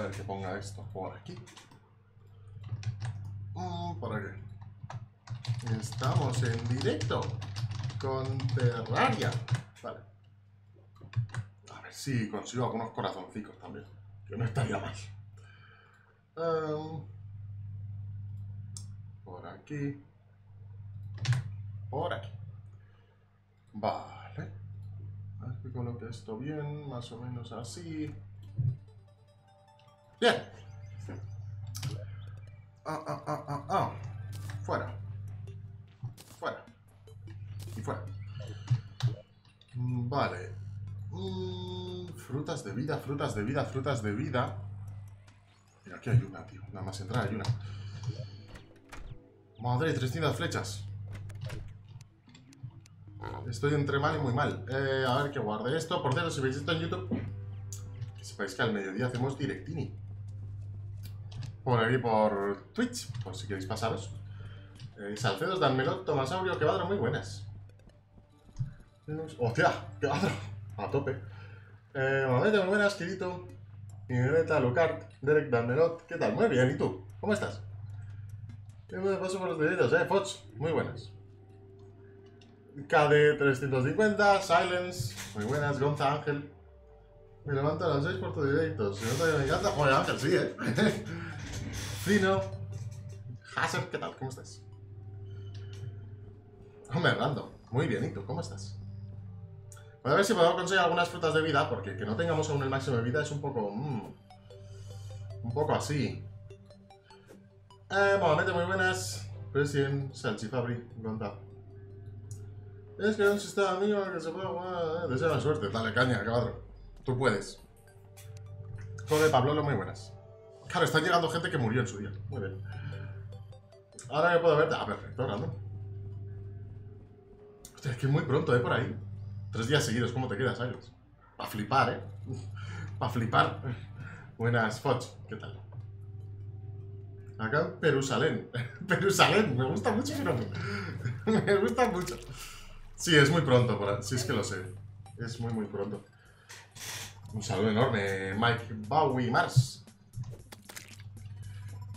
A ver que ponga esto por aquí. Mm, por aquí. Estamos en directo con Terraria. Vale. A ver si consigo algunos corazoncicos también. Que no estaría mal. Em, por aquí. Por aquí. Vale. A ver que coloque esto bien, más o menos así. Bien. Ah, ah, ah, ah, ah. Fuera. Fuera. Y fuera. Vale. Mm, frutas de vida, frutas de vida, frutas de vida. Mira, aquí hay una, tío. Nada más entrar hay una. Madre, 300 flechas. Estoy entre mal y muy mal. Eh, a ver que guarde esto. Por cierto, si veis esto en YouTube, que sepáis que al mediodía hacemos directini. Por aquí por Twitch, por si queréis pasaros. Eh, Salcedos, Danmelo, Tomasaurio, Quevadro, muy buenas. ¡Hostia! ¡Quevadro! A tope. Eh, muy buenas, Kirito. Migueleta, Lucart, Derek, Danmelot, ¿qué tal? Muy bien, ¿y tú? ¿Cómo estás? Qué buen paso por los deditos, eh, Foch, muy buenas. KD350, Silence, muy buenas, Gonza Ángel. Me levanto a las 6 por tu directo. Si no te me encanta, joder, Ángel, sí, eh. Fino. Hazard, ¿qué tal? ¿Cómo estás? Hombre, Random. Muy bien, ¿y tú? ¿Cómo estás? Voy a ver si podemos conseguir algunas frutas de vida, porque que no tengamos aún el máximo de vida es un poco... mm, un poco así. Eh, momento muy buenas. President, Salchifabri, Gonta. Es que un sistema mío que se puede jugar. Eh, desea suerte. Dale caña, cabrón. Tú puedes. Joder, Pablo, muy buenas. Claro, están llegando gente que murió en su día. Muy bien. Ahora ya puedo verte. Ah, perfecto, random. Hostia, es que es muy pronto, ¿eh? Por ahí. Tres días seguidos, ¿cómo te quedas, Silas? Pa' flipar, ¿eh? Pa' flipar. Buenas, Foch. ¿Qué tal? Acá Perusalén. Perusalén, me gusta mucho ese nombre. me gusta mucho. Sí, es muy pronto, por ahí. sí es que lo sé. Es muy, muy pronto. Un saludo enorme, Mike Bowie Mars.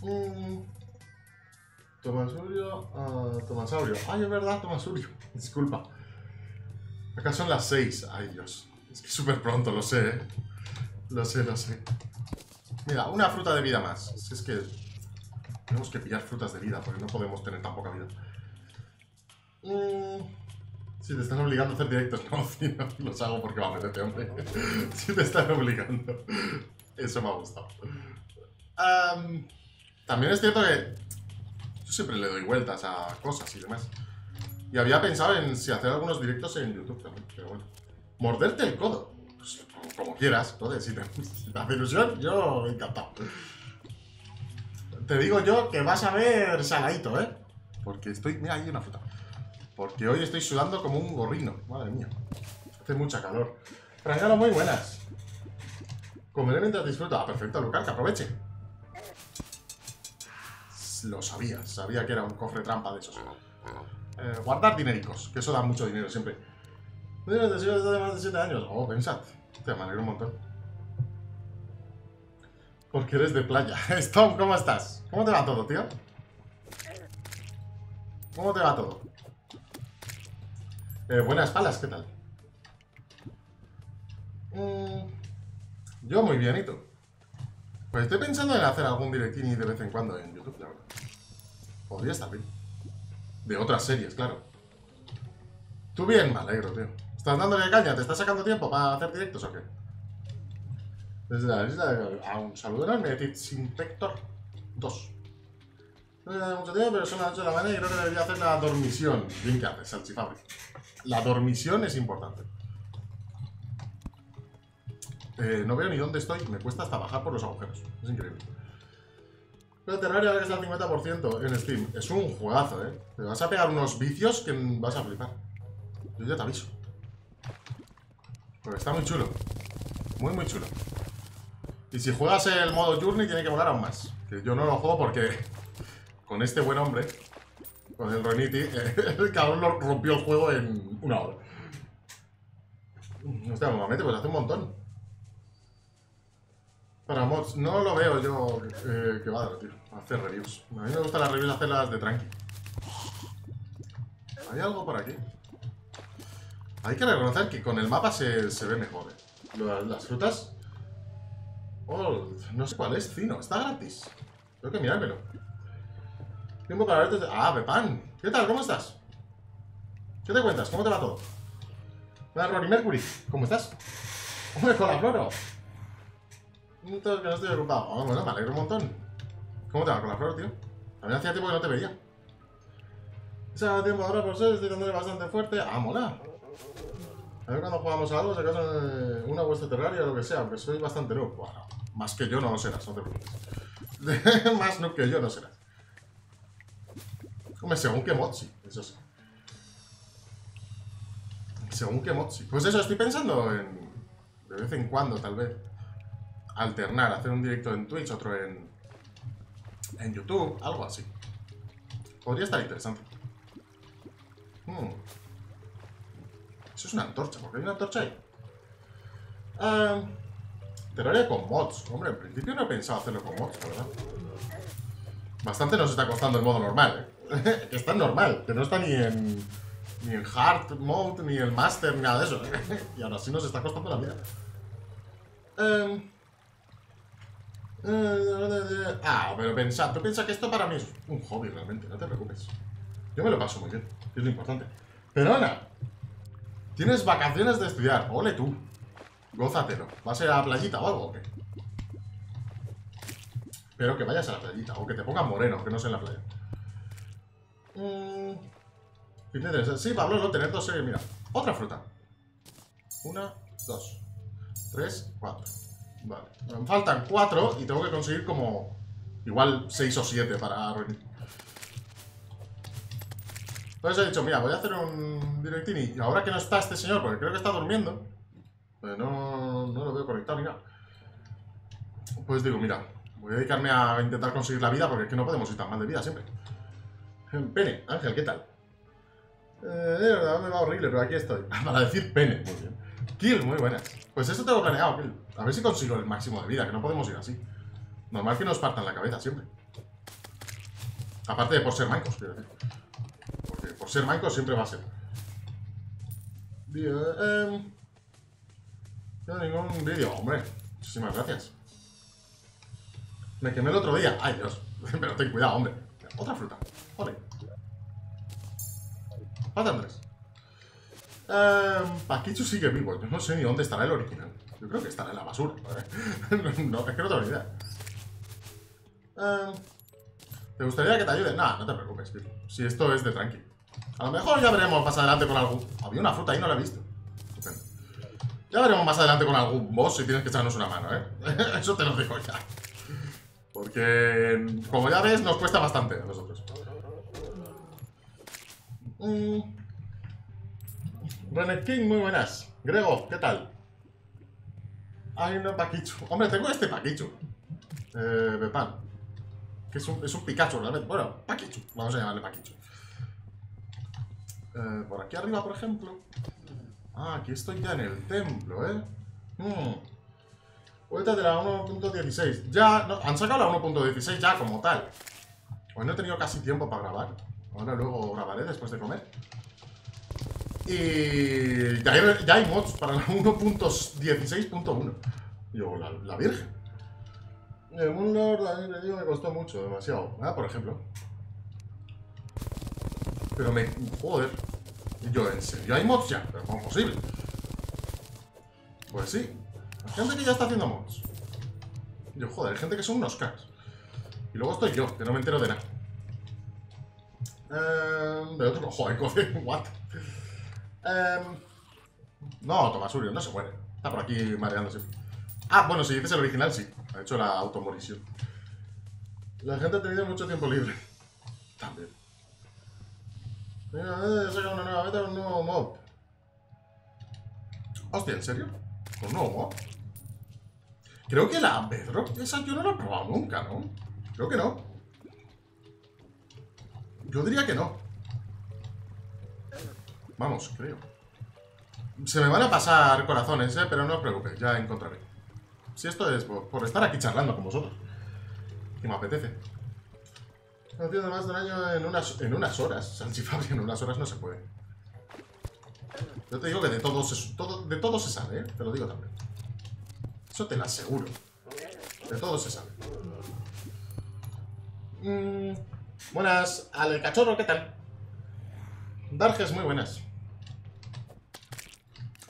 Mm. Tomasaurio. ah, Tomasaurio. Ay, es verdad, Tomasaurio. Disculpa. Acá son las 6. Ay, Dios. Es que súper pronto, lo sé, ¿eh? Lo sé, lo sé. Mira, una fruta de vida más. Si es que tenemos que pillar frutas de vida, porque no podemos tener tan poca vida. Mm, Si te están obligando a hacer directos, no, sí, no los hago porque va a meterte, hombre. Si te están obligando. Eso me ha gustado. Am, también es cierto que yo siempre le doy vueltas a cosas y demás. Y había pensado en si hacer algunos directos en YouTube también, pero bueno. Morderte el codo. Pues, como, quieras, joder, si te, si te hace ilusión, yo encantado. Te digo yo que vas a ver saladito, ¿eh? Porque estoy... Mira, hay una fruta. Porque hoy estoy sudando como un gorrino. Madre mía. Hace mucha calor. Frangano, muy buenas. Comeré mientras disfruto. Ah, perfecto, Lucar, que aproveche. Lo sabía. Sabía que era un cofre trampa de esos. Eh, guardar dinericos, que eso da mucho dinero siempre. Más de 7 años. Oh, pensad. Te me un montón. Porque eres de playa. Stone, ¿cómo estás? ¿Cómo te va todo, tío? ¿Cómo te va todo? Eh, buenas palas, ¿qué tal? Mm, yo muy bien, ¿y tú? Pues estoy pensando en hacer algún directini de vez en cuando en YouTube, la verdad. Podría estar bien. De otras series, claro. Tú bien, me alegro, tío. ¿Estás dándole caña? ¿Te estás sacando tiempo para hacer directos o qué? Desde la isla de... A un saludo enorme de Sinpector 2. No lleva mucho tiempo, pero son las 8 de la mañana y creo que debería hacer la dormición. Bien que haces, Salchifabri. La dormición es importante. Eh, no veo ni dónde estoy, me cuesta hasta bajar por los agujeros. Es increíble. Pero Terraria ahora que está al 50% en Steam. Es un juegazo, ¿eh? Te vas a pegar unos vicios que vas a flipar. Yo ya te aviso. Porque está muy chulo. Muy, muy chulo. Y si juegas el modo Journey, tiene que molar aún más. Que yo no lo juego porque con este buen hombre, con el Reniti, el cabrón lo rompió el juego en una hora. Hostia, normalmente pues hace un montón. Para mods, no lo veo yo eh, que va a dar, tío. Hacer reviews. A mí me gustan las reviews hacerlas de tranqui. ¿Hay algo por aquí? Hay que reconocer que con el mapa se, se ve mejor. ¿eh? Las frutas... No sé cuál es, Cino. Está gratis. Tengo que mirármelo. Tiempo para verte... Ah, Pepan. ¿Qué tal? ¿Cómo estás? ¿Qué te cuentas? ¿Cómo te va todo? Hola, Rory Mercury. ¿Cómo estás? Hombre, con la floro. No que no estoy ocupado. Ah, bueno, me alegro un montón. ¿Cómo te va con la flor, tío? También hacía tiempo que no te veía. Se ha tiempo ahora por ser, estoy dándole bastante fuerte. Ah, mola. A ver cuando jugamos a algo, se acaso eh, una vuestra terraria o lo que sea, aunque soy bastante noob. Más que yo no lo serás, no te preocupes. más noob que yo no serás. Hombre, según qué mod, sí, eso sí. Según qué mod, sí. Pues eso, estoy pensando en. De vez en cuando, tal vez. Alternar, hacer un directo en Twitch, otro en. En YouTube, algo así. Podría estar interesante. Hmm. Eso es una antorcha, ¿por qué hay una antorcha ahí? Ah, Terraria con mods. Hombre, en principio no he pensado hacerlo con mods, verdad. Bastante nos está costando el modo normal, ¿eh? está normal, que no está ni en, ni en hard mode, ni en master, ni nada de eso. ¿eh? y ahora sí nos está costando la vida. Em, ah, pero pensad, tú piensas que esto para mí es un hobby realmente, no te preocupes. Yo me lo paso muy bien, es lo importante. Pero Ana, tienes vacaciones de estudiar, ole tú. Gózatelo. ¿Vas a ir a la playita o algo o qué? Pero que vayas a la playita, o que te pongas moreno, que no sea en la playa. Mm. Sí, Pablo, no, tener dos series, mira. Otra fruta. Una, dos, tres, cuatro. Vale. Me faltan cuatro y tengo que conseguir como... Igual seis o siete para reunir. Entonces he dicho, mira, voy a hacer un directini. Y ahora que no está este señor, porque creo que está durmiendo, eh, no, no lo veo conectado ni nada. Pues digo, mira, voy a dedicarme a intentar conseguir la vida porque es que no podemos ir tan mal de vida siempre. Pene, Ángel, ¿qué tal? Eh, de verdad me va horrible, pero aquí estoy. Para decir pene, muy bien. Kill, muy buenas. Pues eso tengo planeado, Kill. A ver si consigo el máximo de vida, que no podemos ir así. Normal que nos partan la cabeza siempre. Aparte de por ser mancos, quiero. Porque por ser mancos siempre va a ser. Bien, eh, no ningún vídeo, hombre. Muchísimas gracias. Me quemé el otro día. Ay, Dios. Pero ten cuidado, hombre. Otra fruta. Joder. Faltan tres. Eh, Paquichu sigue vivo. Yo no sé ni dónde estará el original. Yo creo que estará en la basura. ¿vale? no, es que no tengo ni idea. Eh, ¿Te gustaría que te ayude? Nah, no te preocupes, tío. Si esto es de tranqui. A lo mejor ya veremos más adelante con algún... Había una fruta ahí, no la he visto. Estupendo. Ya veremos más adelante con algún boss si tienes que echarnos una mano, ¿eh? Eso te lo digo ya. Porque, como ya ves, nos cuesta bastante a nosotros. Mm. René King, muy buenas. Grego, ¿qué tal? Hay un Paquichu. Hombre, tengo este Paquichu. Eh, Bepan. Que es un, es un Pikachu, realmente. Bueno, Paquichu. Vamos a llamarle Paquichu. Eh, por aquí arriba, por ejemplo. Ah, aquí estoy ya en el templo, ¿eh? Hmm. Vuelta de la 1.16. Ya, no, han sacado la 1.16 ya como tal. Hoy no he tenido casi tiempo para grabar. Ahora luego grabaré después de comer. Y ya hay, mods para la 1.16.1. Yo, la, la virgen. El mí le digo, me costó mucho, demasiado. Ah, por ejemplo. Pero me... Joder. Yo, ¿en serio hay mods ya? Pero ¿cómo es posible? Pues sí. Hay gente que ya está haciendo mods. Yo, joder, hay gente que son unos cracks. Y luego estoy yo, que no me entero de nada. Em, de otro... Joder, coge, what? Em, no, Tomasurio, no se muere. Está por aquí mareándose. Ah, bueno, si dices el original, sí. Ha hecho la automorición. La gente ha tenido mucho tiempo libre. También. Mira, saca una nueva un nuevo mod. Hostia, ¿en serio? ¿Con un nuevo mod? Creo que la Bedrock, esa yo no la he probado nunca, ¿no? Creo que no. Yo diría que no. Vamos, creo. Se me van a pasar corazones, ¿eh? Pero no os preocupéis, ya encontraré. Si esto es por, estar aquí charlando con vosotros. Que me apetece. Tiene más de un año en unas, en unas horas. Salchifabri en unas horas no se puede. Yo te digo que de todo se, todo, de todo se sabe, ¿eh? Te lo digo también. Eso te lo aseguro. De todo se sabe. Mm, buenas, al cachorro, ¿qué tal? Darges, muy buenas.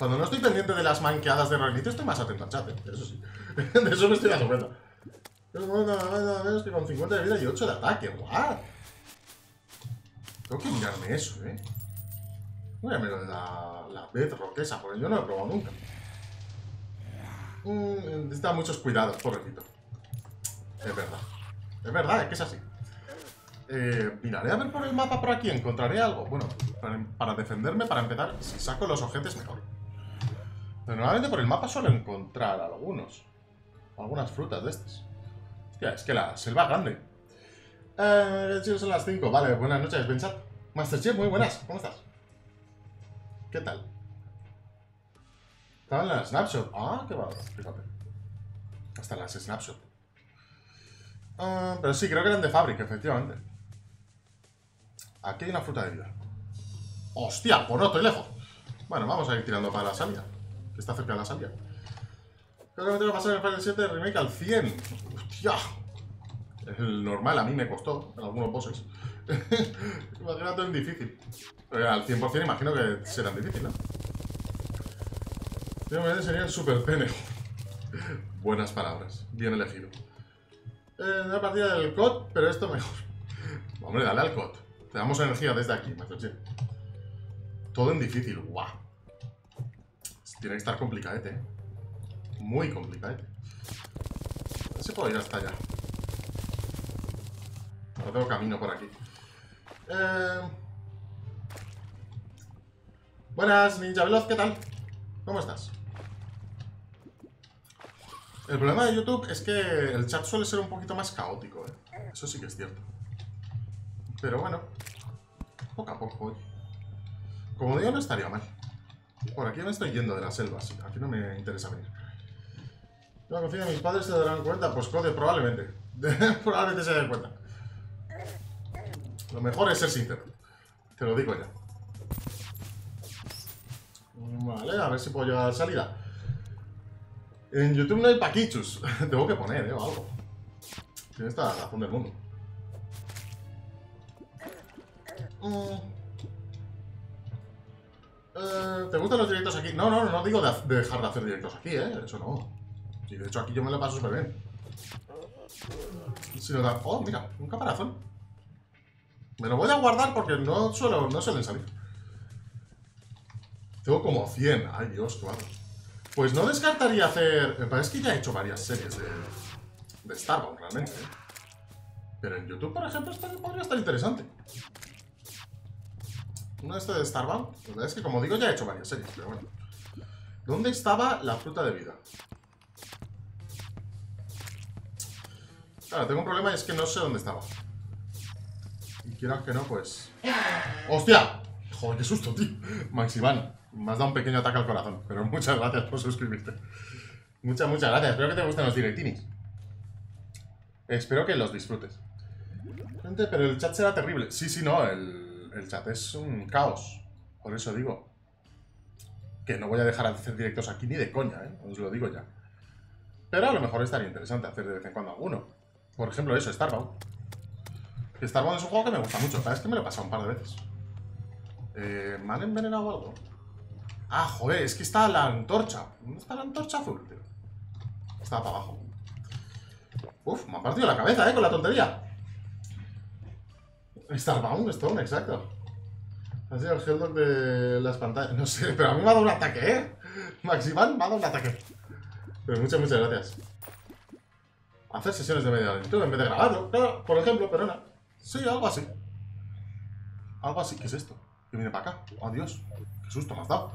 Cuando no estoy pendiente de las manqueadas de Renito, estoy más atento al chat, ¿eh? Eso sí. de eso me estoy dando cuenta. Es nada menos con 50 de vida y 8 de ataque. ¡What! Tengo que mirarme eso, ¿eh? Voy a mirar la, la Bedrock esa, porque yo no lo he probado nunca. Mm, necesita muchos cuidados, pobrecito. Es verdad. Es verdad, es que es así. Eh, miraré a ver por el mapa por aquí, encontraré algo. Bueno, para, para defenderme, para empezar, si saco los objetos mejor. Pero normalmente por el mapa suelo encontrar algunos. Algunas frutas de estas. Hostia, es que la selva grande. Eh, son las 5. Vale, buenas noches, Bensat. Masterchef, muy buenas. ¿Cómo estás? ¿Qué tal? Estaba en la snapshot. Ah, qué va. Fíjate. Hasta las snapshot. Ah, pero sí, creo que eran de fábrica, efectivamente. Aquí hay una fruta de vida. ¡Hostia! Pues no estoy lejos. Bueno, vamos a ir tirando para la salida. Que está cerca de la salida. Creo que me tengo que pasar el Final 7 Remake al 100. ¡Hostia! El normal a mí me costó en algunos bosses. Imagínate en difícil. Pero al 100% imagino que será difícil, ¿no? Yo sería el super pene. Buenas palabras. Bien elegido. Eh, una partida del COD, pero esto mejor. Hombre, dale al COD. Te damos energía desde aquí, Masterchef. Todo en difícil. ¡Guau! Tiene que estar complicadete. ¿eh? Muy complicadete. A ver si puedo ir hasta allá. No tengo camino por aquí. Eh... Buenas, Ninja Veloz, ¿qué tal? ¿Cómo estás? El problema de YouTube es que el chat suele ser un poquito más caótico, ¿eh? Eso sí que es cierto. Pero bueno, poco a poco, hoy. Como digo, no estaría mal. Por aquí me estoy yendo de la selva, sí. Aquí no me interesa venir. No confío en mis padres, se darán cuenta. Pues Code, probablemente. probablemente se den cuenta. Lo mejor es ser sincero. Te lo digo ya. Vale, a ver si puedo llevar salida. En YouTube no hay paquichus. Tengo que poner, ¿eh? O algo. Tiene esta razón del mundo. Mm. Eh, ¿Te gustan los directos aquí? No, no, no digo de, dejar de hacer directos aquí, ¿eh? Eso no. Y de hecho aquí yo me lo paso súper bien. Si da... Oh, mira, un caparazón. Me lo voy a guardar porque no, suelo, no suelen salir. Tengo como 100. Ay, Dios, qué Pues no descartaría hacer... Me parece que ya he hecho varias series de, de Starbound, realmente. ¿eh? Pero en YouTube, por ejemplo, podría estar interesante. Uno este de Starbound. La verdad es que, como digo, ya he hecho varias series, pero bueno. ¿Dónde estaba la fruta de vida? Claro, tengo un problema y es que no sé dónde estaba. Y quieras que no, pues... ¡Hostia! Joder, qué susto, tío. Maxivan, me has dado un pequeño ataque al corazón. Pero muchas gracias por suscribirte. Muchas, muchas gracias. Espero que te gusten los directinis. Espero que los disfrutes. Gente, pero el chat será terrible. Sí, sí, no, el el chat es un caos. Por eso digo que no voy a dejar de hacer directos aquí ni de coña, ¿eh? Os lo digo ya. Pero a lo mejor estaría interesante hacer de vez en cuando alguno. Por ejemplo, eso, Starbound. Starbound es un juego que me gusta mucho. Es que me lo he pasado un par de veces. Eh, ¿Me han envenenado algo? Ah, joder, es que está la antorcha. ¿Dónde está la antorcha azul, tío? Está para abajo. Uf, me ha partido la cabeza, ¿eh? Con la tontería. Starbound Stone, exacto. Ha sido el Helldog de las pantallas. No sé, pero a mí me ha dado un ataque, ¿eh? Maximal me ha dado un ataque. Pero muchas, muchas gracias. Hacer sesiones de media hora en vez de grabarlo. Claro, por ejemplo, pero no. Sí, algo así. Algo así. ¿Qué es esto? Que viene para acá. Oh, Dios. Qué susto me has dado.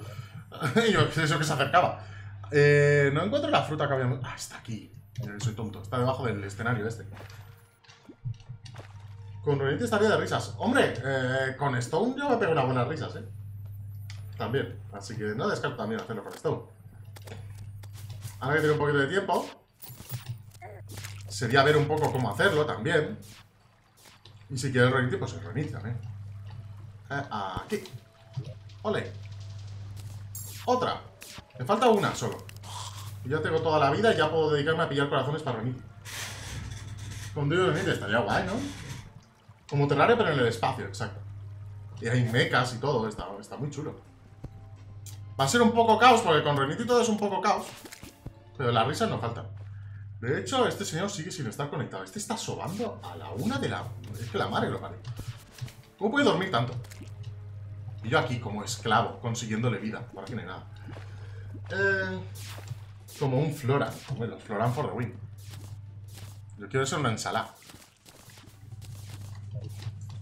Yo, eso que se acercaba. Eh, no encuentro la fruta que habíamos... Ah, está aquí. Soy tonto. Está debajo del escenario este. Con Renite estaría de risas. Hombre, eh, con Stone yo me pego unas buenas risas, ¿eh? También. Así que no descarto también hacerlo con Stone. Ahora que tengo un poquito de tiempo. Sería ver un poco cómo hacerlo también. Y si quieres reinicio, pues el reinicio también. Eh, aquí. Ole. Otra. Me falta una solo. Ya tengo toda la vida y ya puedo dedicarme a pillar corazones para reinicio. Con Dios reinicio estaría guay, ¿no? Como Terraria, pero en el espacio, exacto. Y hay mechas y todo, está, está muy chulo. Va a ser un poco caos, porque con Renito y todo es un poco caos. Pero las risas no faltan. De hecho, este señor sigue sin estar conectado. Este está sobando a la una de la... Es que la madre lo pare. ¿Cómo puede dormir tanto? Y yo aquí, como esclavo, consiguiéndole vida. Por aquí no hay nada. Eh, como un Floran. Los Floran for the win. Yo quiero ser una ensalada.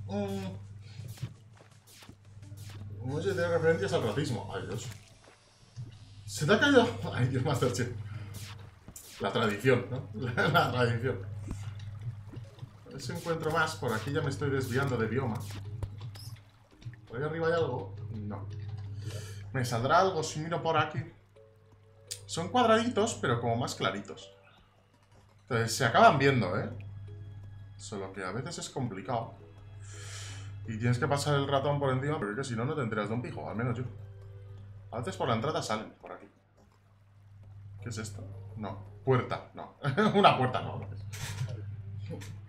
Mm. Muchas de referencias al racismo. Ay, Dios. Se te ha caído. Ay, Dios, Masterchef. La tradición, ¿no? La, tradición. A ver si encuentro más. Por aquí ya me estoy desviando de bioma. ¿Por ahí arriba hay algo? No. ¿Me saldrá algo si miro por aquí? Son cuadraditos, pero como más claritos. Entonces, se acaban viendo, ¿eh? Solo que a veces es complicado. Y tienes que pasar el ratón por encima, porque si no, no te de un pijo, al menos yo. A veces por la entrada salen, por aquí. ¿Qué es esto? No. Puerta, no. Una puerta no.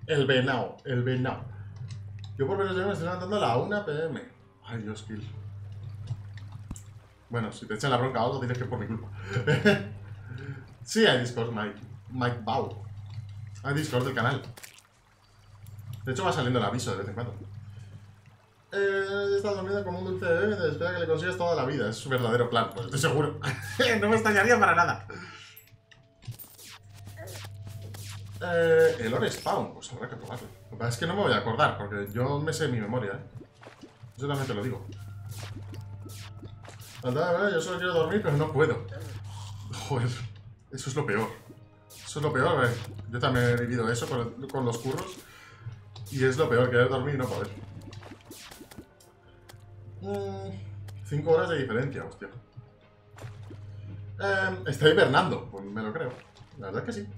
El venao, el venao. Yo por menos me estoy levantando a la 1 pm. Ay, Dios, kill. Bueno, si te echan la bronca a algo, tienes que por mi culpa. sí, hay Discord, Mike. Mike Bau. Hay Discord del canal. De hecho, va saliendo el aviso de vez en cuando. Eh, está dormida como un dulce bebé te espera que le consigas toda la vida. Es su verdadero plan, pues estoy seguro. no me extrañaría para nada. Eh, el Ore Spawn, pues habrá que probarlo. Lo que pasa es que no me voy a acordar, porque yo me sé mi memoria, ¿eh? Yo también te lo digo. Yo solo quiero dormir, pero no puedo. Joder, eso es lo peor. Eso es lo peor, ¿eh? Yo también he vivido eso con, con los curros. Y es lo peor, querer dormir y no poder. Mm, cinco horas de diferencia, hostia. Eh, está hibernando, pues me lo creo. La verdad es que sí.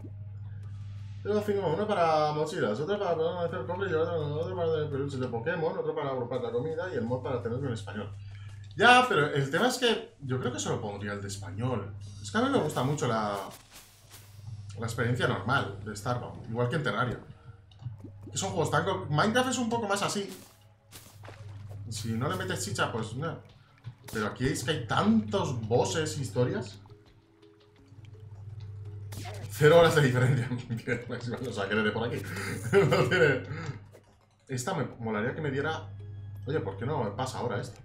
Tengo cinco, uno para mochilas, otro para hacer cobre y otro, para el peluches de Pokémon, otro para agrupar la comida y el mod para tenerlo en español. Ya, pero el tema es que yo creo que solo pondría el de español. Es que a mí me gusta mucho la, la experiencia normal de Starbound, igual que en Terraria. Que son juegos tan... Minecraft es un poco más así, si no le metes chicha, pues no. Pero aquí es que hay tantos bosses historias. Cero horas de diferencia. o sea, que de por aquí. no tiene... Esta me molaría que me diera... Oye, ¿por qué no me pasa ahora esto?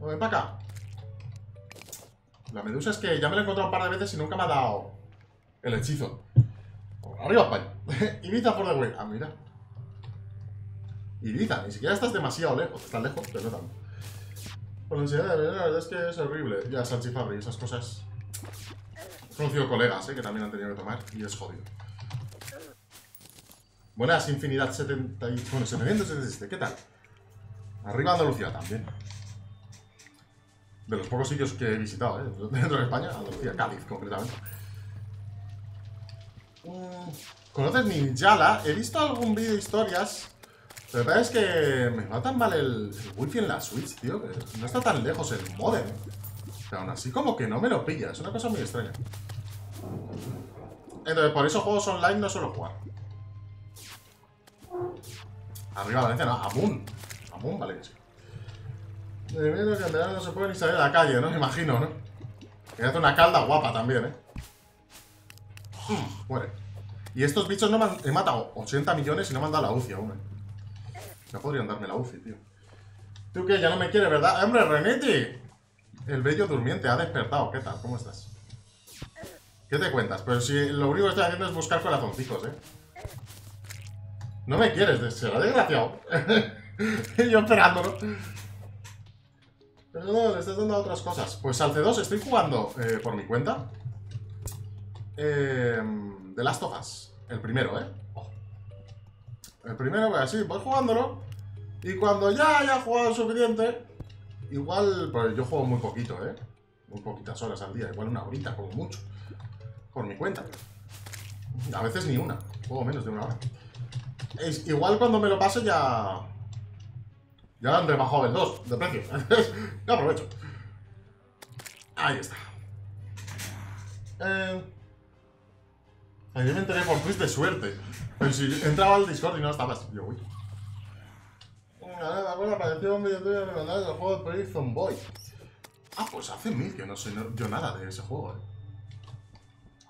Para acá. La medusa es que ya me la he encontrado un par de veces y nunca me ha dado el hechizo. Arriba España. Ibiza por the way. Ah, mira. Ibiza, ni siquiera estás demasiado lejos. Estás lejos, pero no tanto. Por la ansiedad la verdad es que es horrible. Ya, Fabri y esas cosas. He conocido colegas, eh, que también han tenido que tomar y es jodido. Buenas, Infinidad 70 y... Bueno, 777, ¿qué tal? Arriba Andalucía también. De los pocos sitios que he visitado, ¿eh? Dentro de España, Andalucía, Cádiz, concretamente. ¿Conoces Ninjala? He visto algún vídeo de historias. La verdad es que me va tan mal el, wifi en la Switch, tío. No está tan lejos el modem. Pero aún así como que no me lo pilla. Es una cosa muy extraña. Entonces, por eso juegos online no suelo jugar. Arriba Valencia, no. Amun. Amun, vale que sí. De que no se puede ni salir a la calle, ¿no? Me imagino, ¿no? Que hace una calda guapa también, ¿eh? Muere. Y estos bichos no me han... He matado 80 millones y no me han dado la UCI aún, eh. Ya podrían darme la UCI, tío. Tú que ya no me quieres, ¿verdad? ¡Hombre, Reniti! El bello durmiente ha despertado. ¿Qué tal? ¿Cómo estás? ¿Qué te cuentas? Pero si lo único que estoy haciendo es buscar corazoncitos, ¿eh? No me quieres, será desgraciado. Yo esperándolo. Pero no, le estás dando a otras cosas. Pues al C2 estoy jugando eh, por mi cuenta. Eh, The Last. El primero, ¿eh? El primero, pues así, voy jugándolo. Y cuando ya haya jugado suficiente, igual, pues yo juego muy poquito, ¿eh? Muy poquitas horas al día, igual una horita, como mucho. Por mi cuenta. A veces ni una, juego menos de una hora. Igual cuando me lo pase ya... Ya han rebajado el 2 de precio. ya aprovecho. Ahí está. Eh... Ayer me enteré por twist de suerte. Pero si entraba al Discord y no estabas. Yo, uy. Nada, bueno, apareció un vídeo tuyo que del juego de Prison Boy. Ah, pues hace mil que no sé yo nada de ese juego, eh.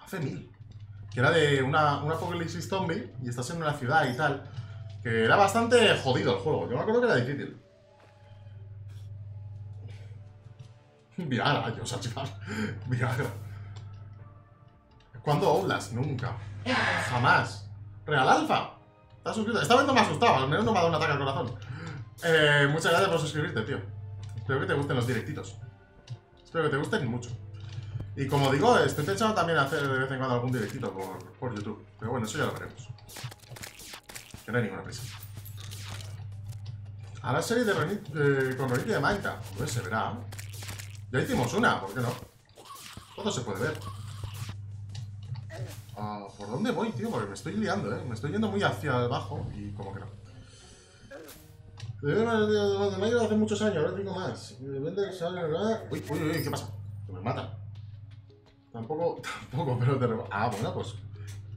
Hace mil. Que era de una, una apocalipsis zombie y estás en una ciudad y tal. Que era bastante jodido el juego. Yo me acuerdo que era difícil. Viagra, yo, chaval. Viagra. ¿Cuándo Outlast? Nunca. Jamás. Real Alfa. ¿Estás suscrito? Esta vez no me ha asustado, al menos no me ha dado un ataque al corazón. Eh, muchas gracias por suscribirte, tío. Espero que te gusten los directitos. Espero que te gusten mucho. Y como digo, estoy pensando también hacer de vez en cuando algún directito por, por YouTube. Pero bueno, eso ya lo veremos. Que no hay ninguna prisa. A la serie de, con Ronit de Minecraft. Pues se verá. Ya hicimos una, ¿por qué no? Todo se puede ver. ¿Por dónde voy, tío? Porque me estoy liando, ¿eh? Me estoy yendo muy hacia abajo y como que no. De mayo hace muchos años, ahora tengo más. De repente sale, Uy, uy, uy, ¿qué pasa? Que me mata. Tampoco, tampoco, pero te Ah, bueno, pues.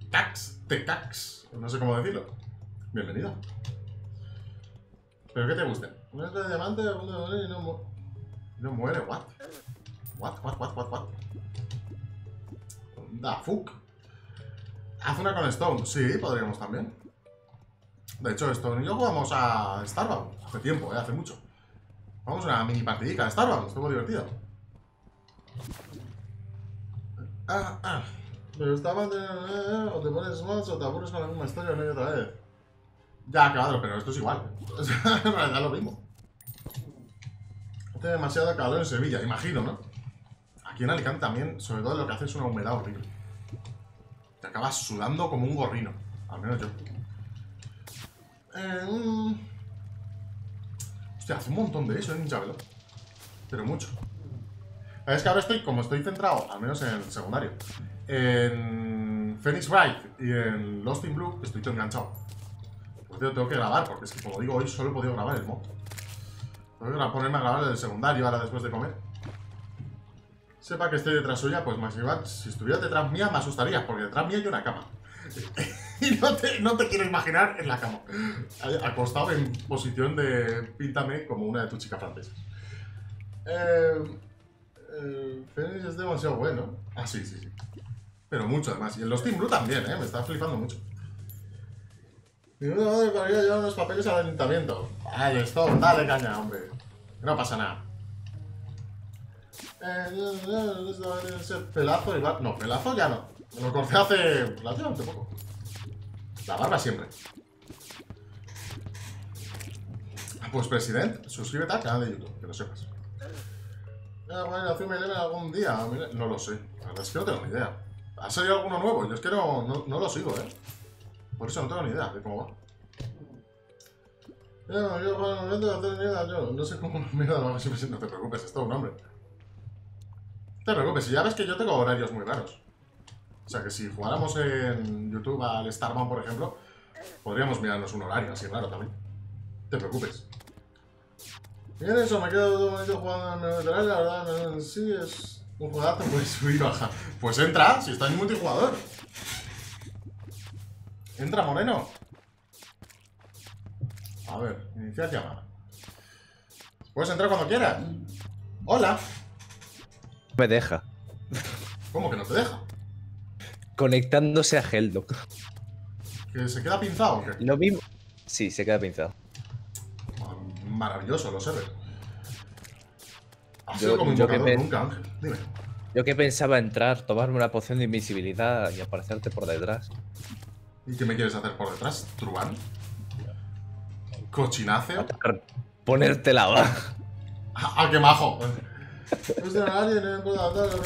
Tax, te tax. No sé cómo decirlo. Bienvenido. ¿Pero qué te gusta? Un de diamante, de y no, mu no muere. ¿What? ¿What? ¿What? ¿What? ¿What? ¿What? Da fuck. Haz una con Stone. Sí, podríamos también. De hecho, Stone y yo jugamos a Starbound. Hace tiempo, ¿eh? Hace mucho. Vamos a una mini partidica de Starbound. Estuvo divertido. Ah, ah. Pero estaba de... O te pones más o te aburres con la misma historia una y otra vez. Ya, claro, pero esto es igual. en realidad lo mismo. Hace demasiado calor en Sevilla, imagino, ¿no? Aquí en Alicante también, sobre todo lo que hace es una humedad horrible. Te acabas sudando como un gorrino. Al menos yo. Eh. Hostia, hace un montón de eso en Ninja Pero mucho. Es que ahora estoy, como estoy centrado, al menos en el secundario, en Phoenix Wright y en Lost in Blue, estoy todo enganchado. Pues tengo que grabar, porque es que como digo, hoy solo he podido grabar el mod. Tengo que ponerme a grabar el secundario ahora después de comer sepa que estoy detrás suya, pues más si estuviera detrás mía me asustaría, porque detrás mía hay una cama. y no te, no te, quiero imaginar en la cama, acostado en posición de píntame como una de tus chicas francesas. Eh, eh, es demasiado bueno. Ah, sí, sí, sí. Pero mucho además. Y en los Team Blue también, ¿eh? Me está flipando mucho. Una madre para llevar unos papeles al ayuntamiento. Ahí esto, dale caña, hombre. No pasa nada. Pelazo igual. No, pelazo ya no. Lo corté hace relativamente poco. La barba siempre. Pues presidente, suscríbete al canal de YouTube, que lo sepas. ¿Voy a poner la algún día? No lo sé. La verdad es que no tengo ni idea. ¿Ha salido alguno nuevo? Yo es que no, no, no lo sigo, ¿eh? Por eso no tengo ni idea de cómo va. No, yo para el momento de hacer mierda, yo no sé cómo mierda lo hago siempre, no te preocupes, es todo un hombre. Te preocupes, ya ves que yo tengo horarios muy raros. O sea que si jugáramos en YouTube al Starman, por ejemplo, podríamos mirarnos un horario así raro también. Te preocupes. Bien, eso, me quedo todo bonito jugando en el veterano, la verdad, sí, es un juegazo, pues subir y bajar. Pues entra, si está en multijugador. Entra, Moreno. A ver, iniciar llamada. Puedes entrar cuando quieras. Hola me deja. ¿Cómo que no te deja? Conectándose a Helldock. ¿Que se queda pinzado o qué? Lo mismo. Sí, se queda pinzado. Maravilloso, lo sé. Ha sido como yo que nunca, Ángel. Dime. Yo que pensaba entrar, tomarme una poción de invisibilidad y aparecerte por detrás. ¿Y qué me quieres hacer por detrás, Truán? ¿Cochináceo? Ponerte la ¡Ah, qué majo! Es de nadie, no puedo adaptar,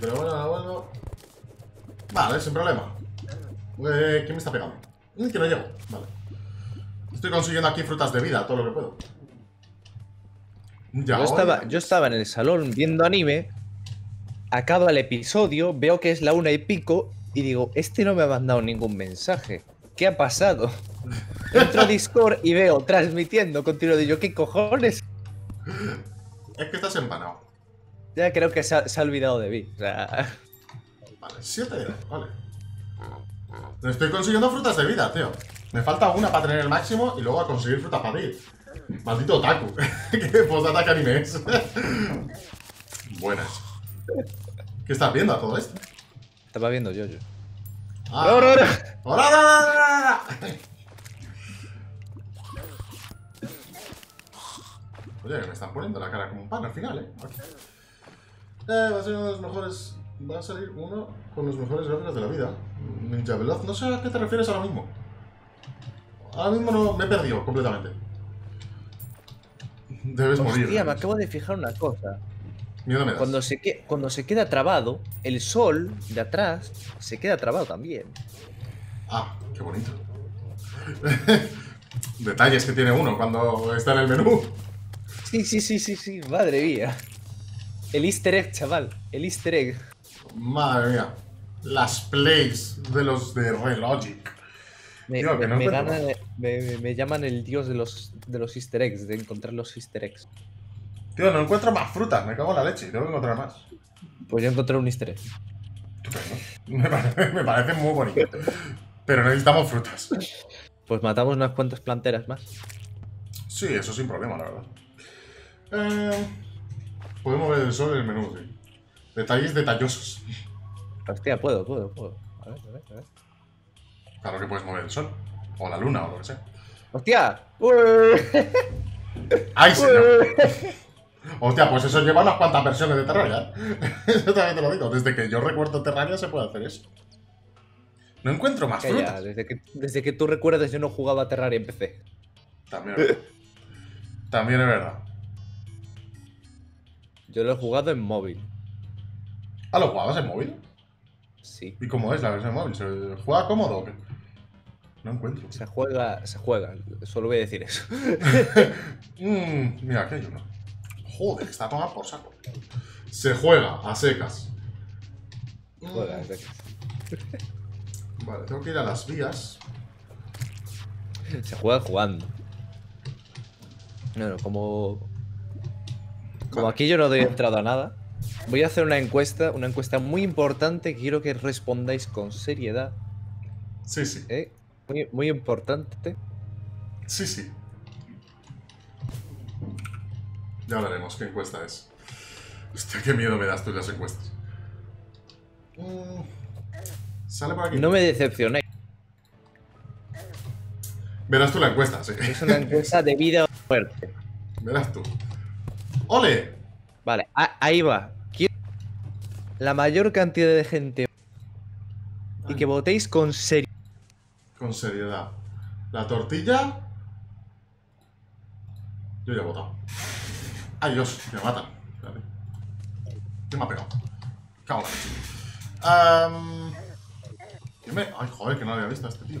pero bueno, vuelvo. Vale, sin problema. Eh, ¿Quién me está pegando? Que no llego. Vale. Estoy consiguiendo aquí frutas de vida, todo lo que puedo. Ya Yo estaba, yo estaba en el salón viendo anime, acaba el episodio, veo que es la una y pico y digo, este no me ha mandado ningún mensaje. ¿Qué ha pasado? Entro a Discord y veo transmitiendo continuo de yo, ¿qué cojones? Es que estás empanado. Ya creo que se ha, se ha olvidado de mí. O sea, Vale, 7 vale. Estoy consiguiendo frutas de vida, tío. Me falta una para tener el máximo y luego a conseguir frutas para ti. Maldito otaku. ¿Qué postdata que anime es? Buenas. ¿Qué estás viendo a todo esto? estaba viendo yo, yo. Ah. No, no, no. ¡Hola, no, Oye, que me están poniendo la cara como un pan al final, ¿eh? Eh, va a ser uno de los mejores... Va a salir uno con los mejores gráficos de la vida. Ninja Veloz. No sé a qué te refieres ahora mismo. Ahora mismo no... Me he perdido completamente. Debes morir. Hostia, me acabo de fijar una cosa. Miedo me das. Cuando se, que- cuando se queda trabado, el sol de atrás se queda trabado también. Ah, qué bonito. Detalles que tiene uno cuando está en el menú. Sí, sí, sí, sí, sí, madre mía. El easter egg, chaval. El easter egg. Madre mía. Las plays de los de Relogic. Me, me- no me llaman el dios de los, de los easter eggs, de encontrar los easter eggs. Tío, no encuentro más frutas. Me cago en la leche. Tengo que encontrar más. Pues yo encontré un easter egg. Me parece, me parece muy bonito. Pero necesitamos frutas. Pues matamos unas cuantas planteras más. Sí, eso sin problema, la verdad. Eh, podemos ver el sol en el menú, sí. Detalles detallosos. Hostia, puedo, puedo, puedo. A ver, a ver, a ver. Claro que puedes mover el sol. O la luna, o lo que sea. ¡Hostia! ¡Ay, señor! Hostia, pues eso lleva unas cuantas versiones de Terraria. ¿eh? Eso también te lo digo. Desde que yo recuerdo Terraria se puede hacer eso. No encuentro más Que ya, frutas. desde, que, desde que tú recuerdes yo no jugaba a Terraria en PC. También es verdad. También es verdad. Yo lo he jugado en móvil. ¿Ah, lo jugabas en móvil? Sí. ¿Y cómo es la versión móvil? ¿Se juega cómodo o qué? No encuentro. Se juega, se juega. Solo voy a decir eso. Mmm, mira, aquí hay uno. Joder, está tomado por saco. Se juega a secas. Mm, Juega, es de- Vale, tengo que ir a las vías. Se juega jugando. Bueno, como. Como aquí yo no doy entrada a nada, voy a hacer una encuesta, una encuesta muy importante que quiero que respondáis con seriedad. Sí, sí. ¿eh? Muy, muy importante. Sí, sí. Ya hablaremos qué encuesta es. Hostia, qué miedo me das tú las encuestas. Mm, Sale por aquí. No me decepcionéis. Verás tú la encuesta, sí. Es una encuesta de vida o muerte. Verás tú. ¡Ole! Vale, ahí va. Quiero la mayor cantidad de gente y que votéis con seriedad. Con seriedad. La tortilla. Yo ya he votado. Ay, Dios, me matan. Espérate. ¿Qué me ha pegado? Cago en la leche. Am, ¿qué me- Ay, joder, que no había visto a este tío.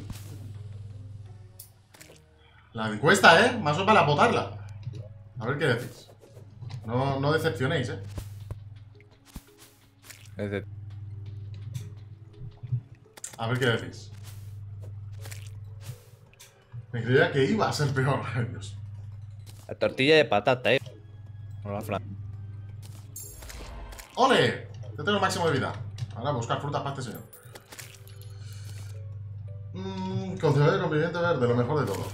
La encuesta, ¿eh? Más o para votarla. A ver qué decís. No, no decepcionéis, ¿eh? De- A ver qué decís. Me creía que iba a ser peor. Dios. La tortilla de patata, eh. No la flan. ¡Ole! Ya tengo el máximo de vida. Ahora buscar frutas para este señor. Mmm, conceder el cumplimiento verde, lo mejor de todo.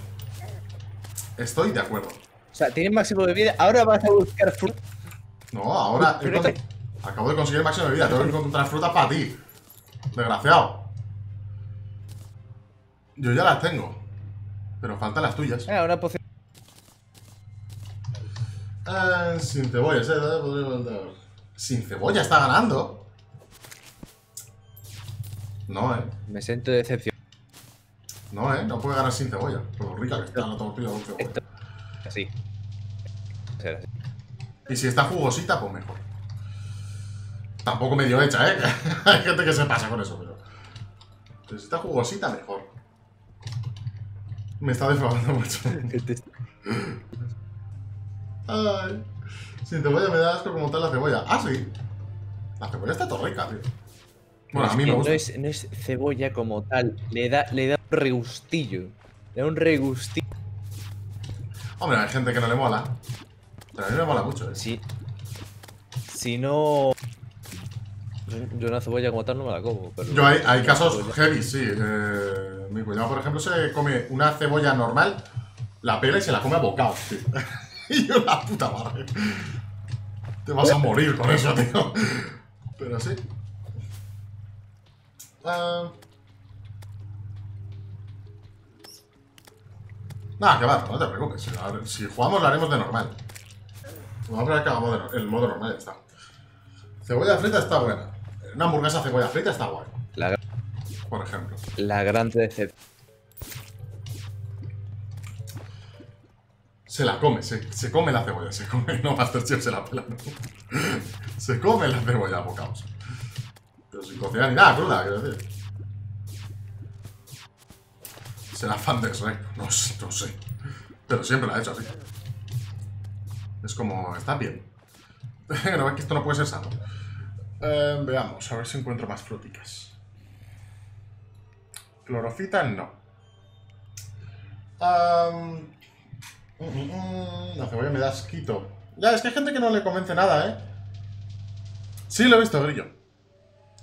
Estoy de acuerdo. O sea, tienes máximo de vida, ahora vas a buscar fruta. No, ahora Pero acabo de conseguir el máximo de vida. Tengo que encontrar frutas para ti. Desgraciado. Yo ya las tengo. Pero faltan las tuyas. Ah, una poción. Eh, sin cebollas, eh. podría. Sin cebolla está ganando. No, eh. Me siento decepcionado. No, eh. No puede ganar sin cebolla. Por lo rica que está la tortilla con cebolla. Esto- Así. Y si está jugosita, pues mejor. Tampoco medio hecha, ¿eh? Hay gente que se pasa con eso, pero... pero si está jugosita, mejor. Me está defraudando mucho. Ay. Sin cebolla me da asco como tal la cebolla. Ah, sí. La cebolla está todo rica, tío. Bueno, a mí me gusta. No es, no es cebolla como tal, le da, le da un regustillo. Le da un regustillo. Hombre, hay gente que no le mola. Pero a mí me mola mucho, ¿eh? Si, si no. yo- una cebolla como tal no me la como. Pero Yo hay, hay casos cebolla- heavy, sí. Eh, mi cuñado, por ejemplo, se come una cebolla normal, la pela y se la come a bocados, tío. y yo, la puta madre. Te vas a morir con eso, tío. Pero sí. Ah. Nada, que va, no te preocupes. Si, si jugamos, lo haremos de normal. Vamos a ver que hagamos de no- el modo normal ya está. Cebolla frita está buena. Una hamburguesa cebolla frita está guay, La, por ejemplo. la gran decepción. Se la come, se, se come la cebolla, se come, no Masterchef se la pela. Se come la cebolla a bocados. Pero sin cocinar ni nada, cruda, quiero decir. Será fan de Shrek, no, sé, no sé. Pero siempre la ha hecho así. Es como, está bien. no ves que esto no puede ser sano. Eh, veamos, a ver si encuentro más fruticas. Clorofita, no. Am, mm, mm, mm, cebolla me da asquito. Ya, es que hay gente que no le convence nada, ¿eh? Sí, lo he visto, Grillo.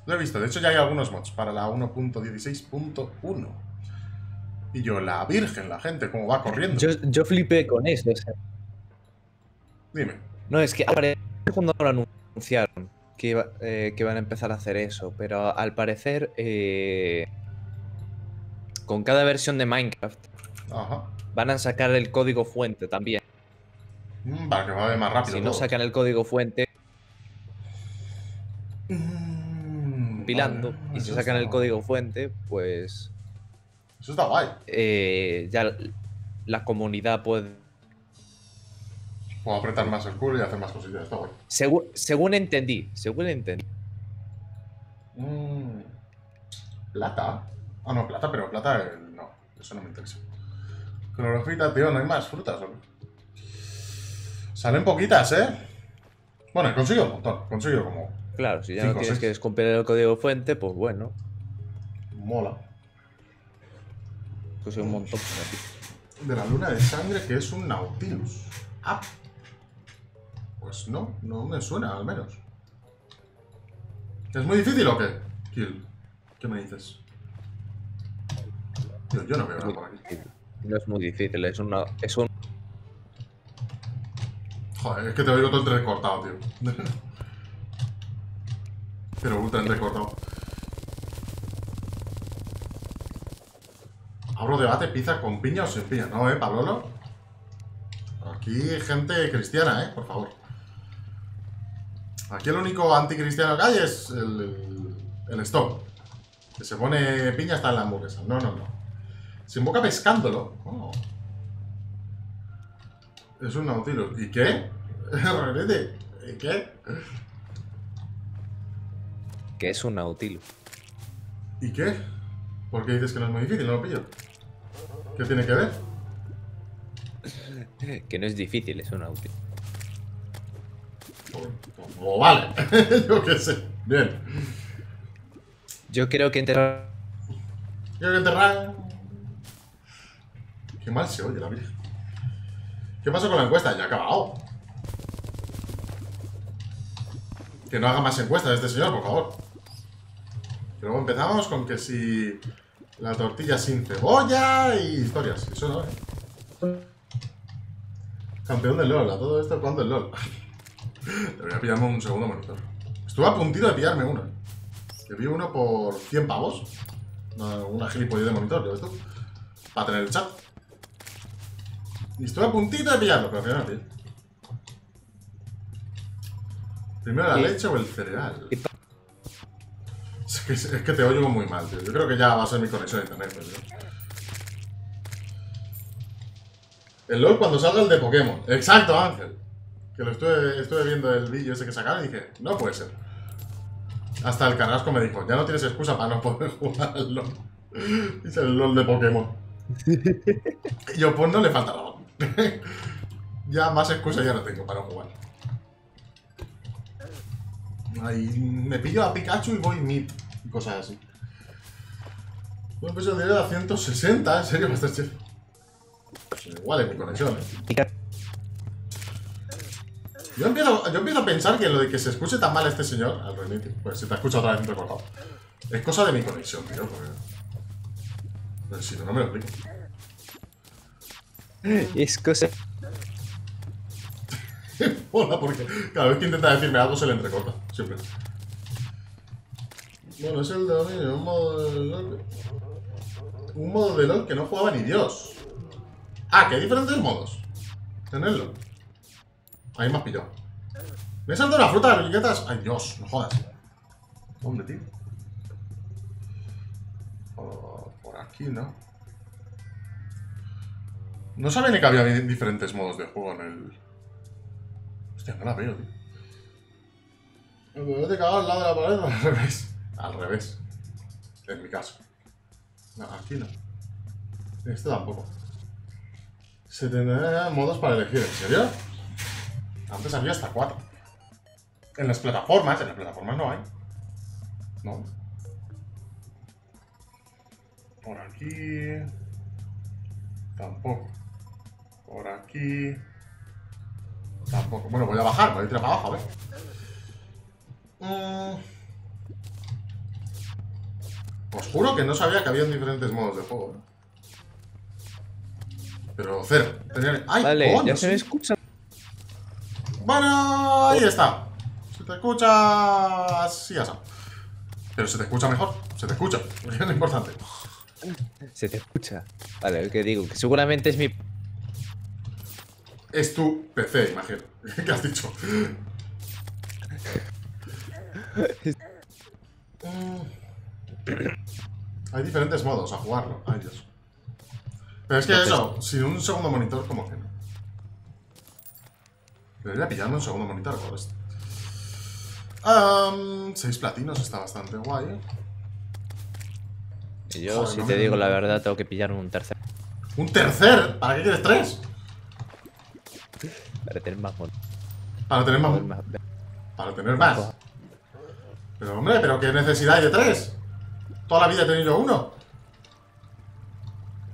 Lo he visto. De hecho, ya hay algunos mods para la 1.16.1. Y yo, la virgen, la gente, cómo va corriendo. Yo, yo flipé con eso. o sea, Dime. No, es que aparece cuando lo anunciaron que, iba- eh, que van a empezar a hacer eso, pero al parecer eh, con cada versión de Minecraft Ajá. van a sacar el código fuente también. Mm, Para que vaya más rápido. Si no sacan el código fuente Mm, compilando vale, y si sacan está el código fuente, pues Eso está guay. eh, ya la comunidad puede... Puedo apretar más el culo y hacer más cosillas. Está guay. Según, según entendí, según entendí. Mm, plata. Ah, no, plata, pero plata eh, no. Eso no me interesa. Clorofita, tío, no hay más frutas, ¿o qué? Salen poquitas, ¿eh? Bueno, he conseguido un montón. He conseguido como. Claro, si ya Cinco, no tienes seis. que descompilar el código fuente, pues bueno, Mola. Pues un montón. De la luna de sangre, que es un Nautilus. Ah. Pues no, no me suena, al menos. ¿Es muy difícil o qué? Kill. ¿Qué me dices? Tío, yo no veo nada por aquí. No es muy difícil, es, una, es un... Joder, es que te oigo todo entrecortado, tío. Pero ultra entrecortado. Abro debate, pizza con piña o sin piña. No, eh, Pablolo. Aquí gente cristiana, eh, por favor. Aquí el único anticristiano que hay es el, el, el Stone. Que se pone piña hasta en la hamburguesa. No, no, no. Se invoca pescándolo. Oh. Es un Nautilus. ¿Y qué? Regrete. ¿Y qué? que es un Nautilus. ¿Y qué? ¿Por qué dices que no es muy difícil? No lo pillo. ¿Qué tiene que ver? Que no es difícil, es un. Pues, pues, vale. Yo qué sé. Bien. Yo creo que enterrar... Quiero que enterrar. Qué mal se oye la virgen. ¿Qué pasa con la encuesta? Ya ha acabado. Que no haga más encuestas este señor, por favor. Que luego empezamos con que si la tortilla sin cebolla y historias. Eso no, ¿eh? Campeón del LOL. A todo esto, ¿cuándo el LOL? Debería pillarme un segundo monitor. Estuve a puntito de pillarme uno. Que vi uno por 100 pavos. Una, una gilipollez de monitor, ¿lo ves tú? Para tener el chat. Y estuve a puntito de pillarlo, pero al final no pillé. ¿Primero la leche o el cereal? ¿Qué pa- Es que, es que te oigo muy mal, tío. Yo creo que ya va a ser mi conexión a internet, tío. El LOL cuando salga el de Pokémon. Exacto, Ángel. Que lo estuve, estuve viendo el vídeo ese que sacaron y dije, no puede ser. Hasta el Carrasco me dijo, ya no tienes excusa para no poder jugar al LOL. Dice el LOL de Pokémon. Y yo, pues no le falta nada. ya más excusa ya no tengo para no jugar. Ahí me pillo a Pikachu y voy mid. Cosas así. Un peso de a 160, en serio, Masterchef. Pues igual es mi conexión, ¿eh? Yo empiezo, yo empiezo a pensar que lo de que se escuche tan mal este señor, al remite, pues si te escucha otra vez entrecortado, es cosa de mi conexión, tío, porque... Pero si no, no me lo explico. Es cosa. Hola, porque cada vez que intenta decirme algo se le entrecorta, siempre. Bueno, es el dominio, un modo de LOL. Un modo de LOL que no jugaba ni Dios. Ah, que hay diferentes modos. Tenerlo. Ahí me has pillado. ¿Me he saltado una fruta de las? Ay, Dios, no jodas. ¿Dónde, tío? Por, por aquí, ¿no? No sabía ni que había di- diferentes modos de juego en el... Hostia, no la veo, tío. Te cagado al lado de la pared al revés. Al revés. En mi caso. No, aquí no. Este tampoco. Se tendrán modos para elegir, ¿en serio? Antes había hasta cuatro. En las plataformas, en las plataformas no hay. No. Por aquí. Tampoco. Por aquí. Tampoco. Bueno, voy a bajar, voy a tirar para abajo, a ver. Mm. Os juro que no sabía que habían diferentes modos de juego. Pero cero. Tenía- ¡Ay, Vale, coño, ya se me sí! escucha. Bueno, ahí está. Se te escucha así, así. Pero se te escucha mejor. Se te escucha. Es lo importante. Se te escucha. Vale, el que digo, que seguramente es mi. Es tu PC, imagino. ¿Qué has dicho? Mm. Hay diferentes modos a jugarlo. Ay, Dios. Pero es que eso, sin un segundo monitor, como que no. Debería pillarme un segundo monitor por esto. Am, seis platinos está bastante guay. Y Yo, Joder, si no te me- digo la verdad, tengo que pillarme un tercer. ¡Un tercer! ¿Para qué quieres tres? Para tener más mon- Para tener más. más- Para tener más. Pero hombre, ¿pero qué necesidad hay de tres? Toda la vida he tenido uno.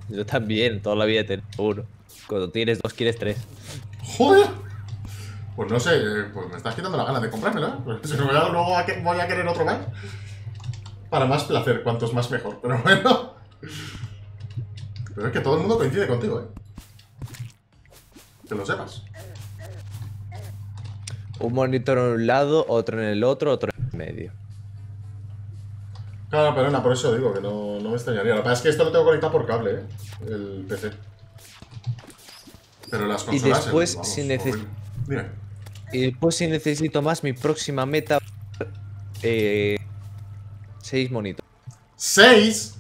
Yo también, toda la vida he tenido uno. Cuando tienes dos, quieres tres. Joder. Pues no sé, pues me estás quitando la gana de comprármelo, ¿eh? Pues si no, voy a- voy a querer otro más. Para más placer, cuantos más mejor. Pero bueno. Pero es que todo el mundo coincide contigo, ¿eh? Que lo sepas. Un monitor en un lado, otro en el otro, otro en el medio. Claro, pero no, por eso digo que no, no me extrañaría. Lo que pasa es que esto lo tengo conectado por cable, ¿eh? El PC. Pero las Y consolas... después, el- vamos, si neces- horrible. Dime. Y después, si necesito más, mi próxima meta. Eh, seis monitores. ¡Seis!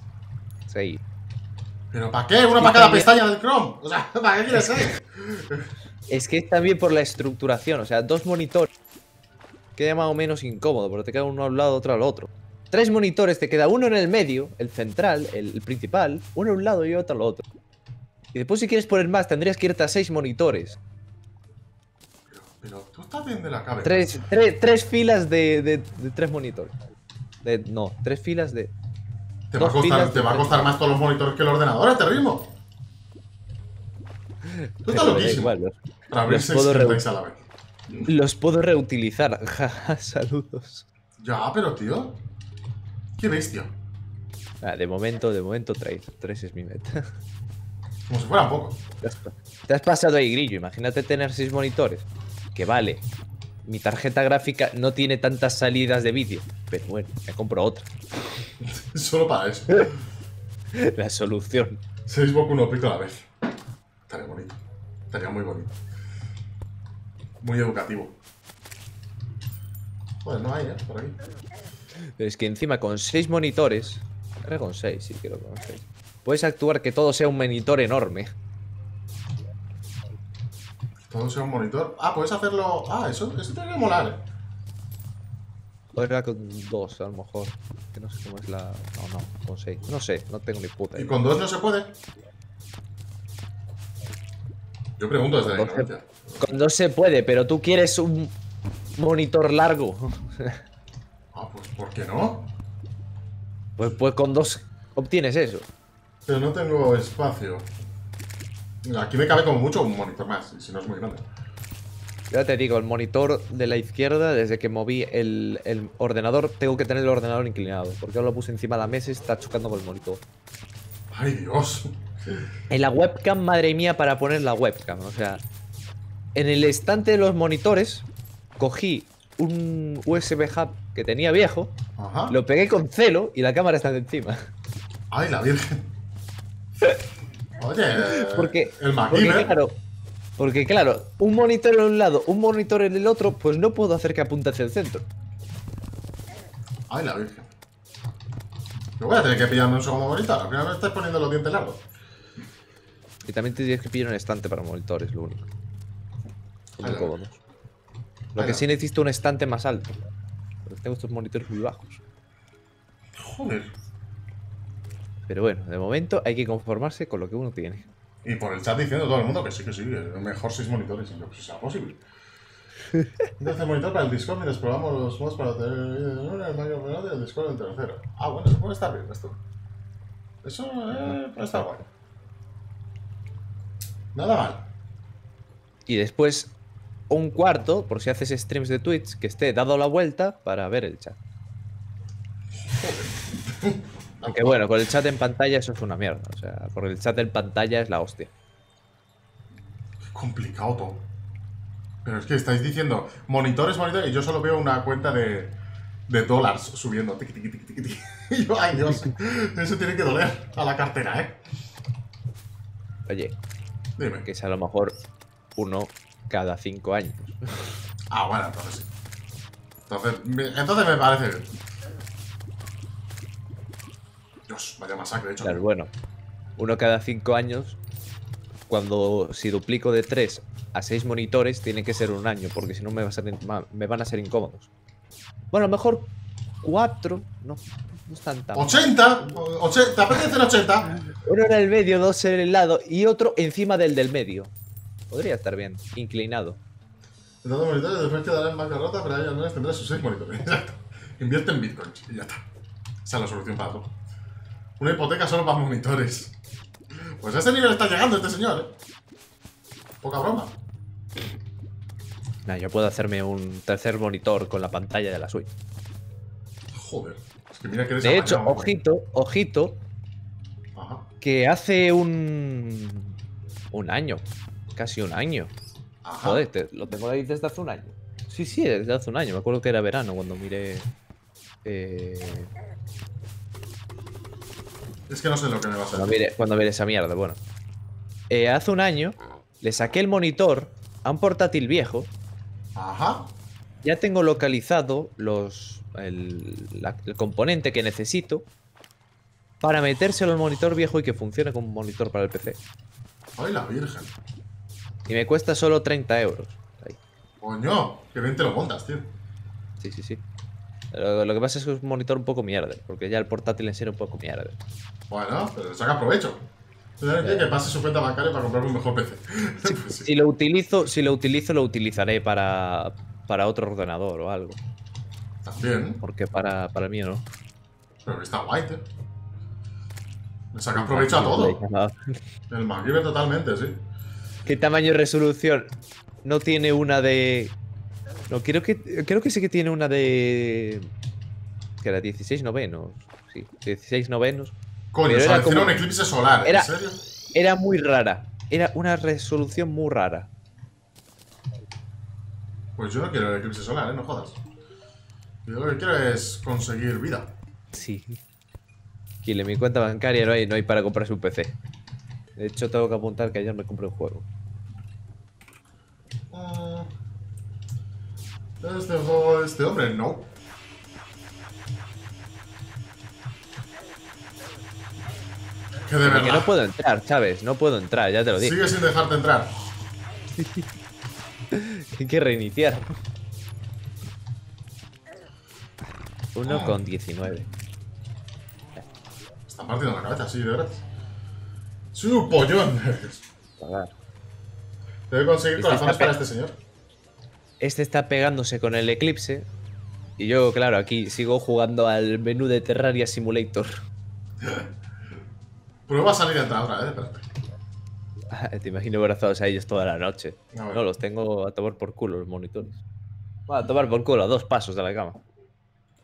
Seis. ¿Pero para qué? Uno Y para cada también- pestaña del Chrome. O sea, ¿para qué quieres seis? Es que es también por la estructuración, o sea, dos monitores. Queda más o menos incómodo, porque te queda uno al lado, otro al otro. Tres monitores, te queda uno en el medio, el central, el, el principal, uno a un lado y otro al otro. Y después, si quieres poner más, tendrías que irte a seis monitores. Pero, pero tú estás bien de la cabeza. Tres, tres, tres filas de, de- de tres monitores. De- no, tres filas de. Te va, a costar, te va a costar más todos los monitores que el ordenador, este ritmo. Tú estás loquísimo. igual, los, Para abrir los seis puedo a la vez. los puedo reutilizar. Saludos. Ya, pero tío. Qué bestia. Ah, de momento, de momento, tres. Tres es mi meta. Como si fueran pocos. Te has, te has pasado ahí, grillo. Imagínate tener seis monitores. Que vale. Mi tarjeta gráfica no tiene tantas salidas de vídeo. Pero bueno, me compro otra. Solo para eso. La solución. Seis Boku no Pico a la vez. Estaría bonito. Estaría muy bonito. Muy educativo. Joder, no hay, ¿eh? Por aquí. Pero es que encima con seis monitores. Era con seis, sí, creo que con seis. Puedes actuar que todo sea un monitor enorme. Todo sea un monitor. Ah, puedes hacerlo. Ah, eso, eso tiene que molar, era con dos, a lo mejor. Que no sé cómo es la. No, no, con seis. No sé, no tengo ni puta ¿Y con dos no se puede? Yo pregunto desde la Con dos se- ignorancia. Con dos se puede, pero tú quieres un. monitor largo. Ah, pues ¿por qué no? Pues, pues con dos obtienes eso. Pero no tengo espacio. Aquí me cabe como mucho un monitor más, si no es muy grande. Ya te digo, el monitor de la izquierda, desde que moví el, el ordenador, tengo que tener el ordenador inclinado. Porque ahora lo puse encima de la mesa y está chocando con el monitor. ¡Ay, Dios! En la webcam, madre mía, para poner la webcam. O sea, en el estante de los monitores, cogí un USB hub que tenía viejo, Ajá. lo pegué con celo y la cámara está de encima. ¡Ay, la Virgen! Oye, Porque, el porque claro, porque claro, un monitor en un lado, un monitor en el otro, pues no puedo hacer que apunte hacia el centro. ¡Ay, la Virgen! Yo voy a tener que pillarme un segundo monitor. Al final me estáis poniendo los dientes largos. Y también te tienes que pillar un estante para monitores, lo único. Muy cómodos. Lo que sí necesito un estante más alto. Porque tengo estos monitores muy bajos. Joder. Pero bueno, de momento hay que conformarse con lo que uno tiene. Y por el chat diciendo todo el mundo que sí, que sí, que mejor seis monitores. Yo, pues sea posible. Entonces monitor para el Discord mientras probamos los mods para tener el mayor menor y el Discord en tercero. Ah, bueno, eso puede estar bien, esto. Eso eh, puede estar guay. Nada mal. Y después un cuarto, por si haces streams de Twitch, que esté dado la vuelta para ver el chat. Aunque bueno, con el chat en pantalla eso es una mierda. O sea, porque el chat en pantalla es la hostia. complicado todo. Pero es que estáis diciendo monitores, monitores, y yo solo veo una cuenta de, de dólares subiendo. Tiqui, tiqui, tiqui. Y yo, ay Dios, eso tiene que doler a la cartera, ¿eh? Oye, Dime. que es a lo mejor uno cada cinco años. Ah, bueno, entonces sí. Entonces, me- entonces me parece bien. Dios, vaya masacre, de hecho. Claro, bueno, uno cada cinco años, cuando si duplico de 3 a 6 monitores, tiene que ser un año, porque si no me, va a ser me van a ser incómodos. Bueno, a lo mejor 4, no, no están tan. 80, 80, ¿te apetecen 80? Uno en el medio, dos en el lado y otro encima del del medio. Podría estar bien, inclinado. Entonces monitores, después quedará en bancarrota, pero ahí al menos tendrás sus 6 monitores. Exacto. Invierte en Bitcoin y ya está. Esa es la solución para todo. Una hipoteca solo para monitores. Pues a ese nivel está llegando este señor, ¿eh? Poca broma. Nah, yo puedo hacerme un tercer monitor con la pantalla de la Switch. Joder. Es que mira que eres De hecho, apañado. ojito, ojito, Ajá. que hace un. un año. Casi un año. Ajá. Joder, te- lo tengo ahí desde hace un año. Sí, sí, desde hace un año. Me acuerdo que era verano cuando miré. eh, Es que no sé lo que me va a cuando, hacer. miré cuando miré esa mierda. Bueno, Eh, hace un año le saqué el monitor a un portátil viejo. Ajá. Ya tengo localizado los, el, la- el componente que necesito para metérselo al monitor viejo y que funcione como un monitor para el PC. Ay, la virgen. Y me cuesta solo 30 euros. Ahí. Coño, que bien te lo montas, tío. Sí, sí, sí. Lo, lo que pasa es que es un monitor un poco mierda, porque ya el portátil en sí era un poco mierda. Bueno, pero saca provecho. Que pase su cuenta bancaria para comprarme un mejor PC. Pues sí. Si lo utilizo, si lo utilizo, lo utilizaré para, para otro ordenador o algo. También. Porque para, para el mío no. Pero está guay, tío. Le saca provecho a todo. El MacGyver totalmente, sí. ¿Qué tamaño y resolución? No tiene una de. No, creo que, creo que sí que tiene una de. Que era 16 novenos. Sí, 16 novenos. Coño, Pero se era como- un eclipse solar, era- ¿en serio? Era muy rara. Era una resolución muy rara. Pues yo no quiero el eclipse solar, ¿eh? No jodas. Yo lo que quiero es conseguir vida. Sí. En mi cuenta bancaria no hay, no hay para comprarse un PC. De hecho, tengo que apuntar que ayer me compré un juego. Mm. Este juego, este hombre, no. Que de Porque verdad. no puedo entrar, ¿sabes? No puedo entrar, ya te lo digo. Sigue sin dejarte entrar. Hay que reiniciar. Uno Ah. con 19. Está partiendo la cabeza, sí, de verdad. Soy un pollón. Pagar. Debe conseguir Este corazones para este señor. este está pegándose con el eclipse. Y yo, claro, aquí sigo jugando al menú de Terraria Simulator. Prueba a salir entrar otra vez, espérate. Ah, Te imagino abrazados a ellos toda la noche. No, los tengo a tomar por culo los monitores. Bueno, a tomar por culo, a dos pasos de la cama.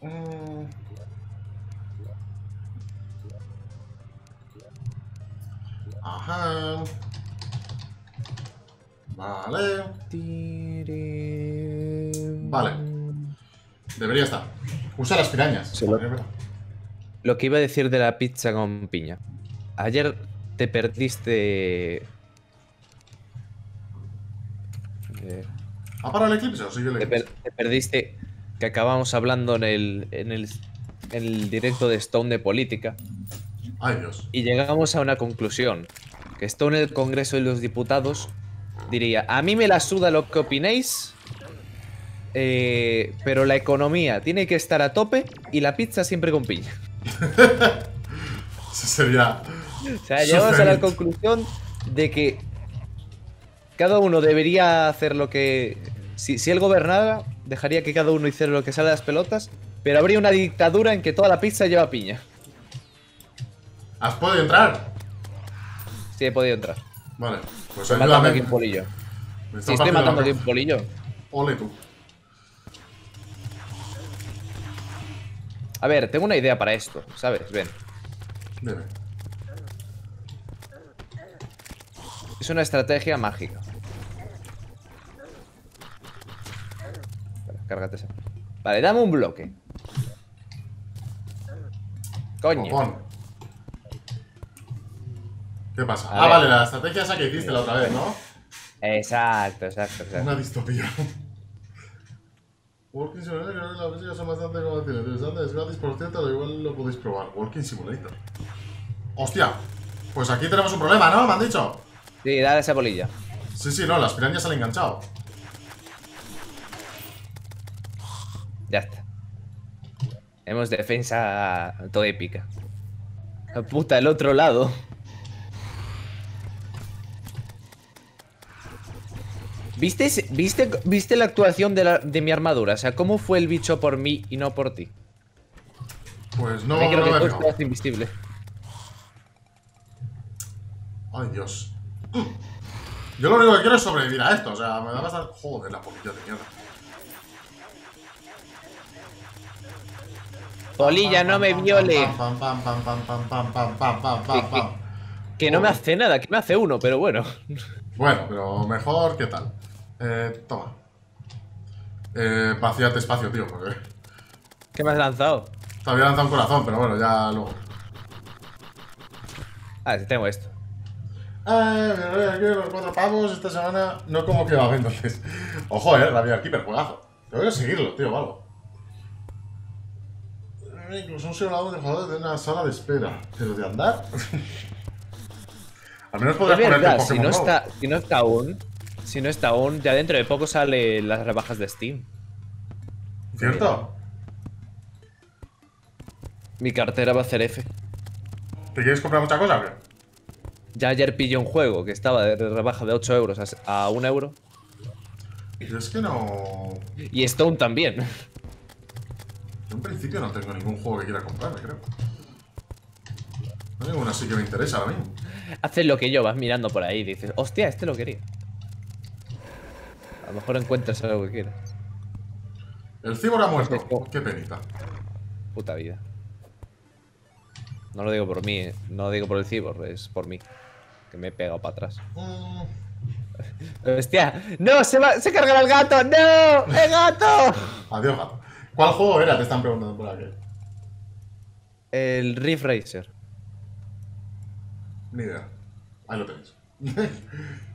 Mm. Ajá. Vale. Vale. Debería estar. Usa las pirañas. Se lo- Lo que iba a decir de la pizza con piña. Ayer te perdiste. Eh, ¿Ha parado el eclipse o sigue el te, per- eclipse? te perdiste que acabamos hablando en el, en el, en el directo de Stone de política Ay, Dios. y llegamos a una conclusión. Que Stone en el Congreso de los Diputados diría, a mí me la suda lo que opinéis, eh, pero la economía tiene que estar a tope y la pizza siempre con piña. Ese sería. O sea, llegamos a la conclusión de que cada uno debería hacer lo que... Si, si él gobernara, dejaría que cada uno hiciera lo que sale de las pelotas, pero habría una dictadura en que toda la pizza lleva piña. ¿Has podido entrar? Sí, he podido entrar. Vale. Pues Estoy matando ayúdame. aquí un polillo. Me está estoy matando aquí un polillo. Ole tú. A ver, tengo una idea para esto, ¿sabes? Ven. Dime. Es una estrategia mágica. Espera, cárgate esa. Vale, dame un bloque. Coño. Copón. ¿Qué pasa? A ah, ver. vale, la estrategia esa que hiciste la otra vez, ¿no? Exacto, exacto, exacto. Una distopía. Walking Simulator, creo que las físicas son bastante como decir, interesantes. Es gratis, por cierto, pero igual lo podéis probar. Walking Simulator. ¡Hostia! Pues aquí tenemos un problema, ¿no? Me han dicho. Sí, dale esa bolilla. Sí, sí, no, las pirañas se han enganchado. Ya está. Hemos defensa todo épica. La puta, el otro lado. ¿Viste, viste, viste la actuación de, mi armadura? O sea, ¿cómo fue el bicho por mí y no por ti? Pues no, creo no, que invisible. Ay, Dios. Yo lo único que quiero es sobrevivir a esto. O sea, me da bastante... Joder, la polilla de mierda. Polilla, no me viole. Que no me hace nada, que me hace uno, pero bueno. Bueno, pero mejor, ¿qué tal? Eh, toma. Eh, vacíate espacio, tío, porque ¿Qué me has lanzado? te había lanzado un corazón, pero bueno, ya luego. Ah, sí, tengo esto. Eh, me voy aquí los cuatro pavos esta semana. No como que va entonces. Ojo, eh, Rabia Keeper, juegazo. Tengo que seguirlo, tío, o algo. Eh, Incluso un simulador de jugadores de una sala de espera. Pero de andar. Al menos podrás ponerte el si Pokémon no, Go. está, si no está aún, si no está aún, ya dentro de poco sale las rebajas de Steam. ¿Cierto? Mi cartera va a hacer F. ¿Te quieres comprar mucha cosa o qué? Ya ayer pillé un juego que estaba de rebaja de 8 euros a, a 1 euro. Yo es que no. Y Stone también. Yo en principio no tengo ningún juego que quiera comprarme, creo. No hay ninguno así que me interesa ahora mismo. Haces lo que yo, vas mirando por ahí y dices, hostia, este lo quería. A lo mejor encuentras algo que quieras. El Cibor ha muerto. Qué penita. Puta vida. No lo digo por mí, eh. no lo digo por el cibor, es por mí. Que me he pegado para atrás. Mm, ¡Hostia! ¡No! ¡Se, va, ¡Se cargará el gato! ¡No! ¡El gato! Adiós, gato. ¿Cuál juego era? Te están preguntando por aquí. El Rift Racer. Ni idea. Ahí lo tenéis.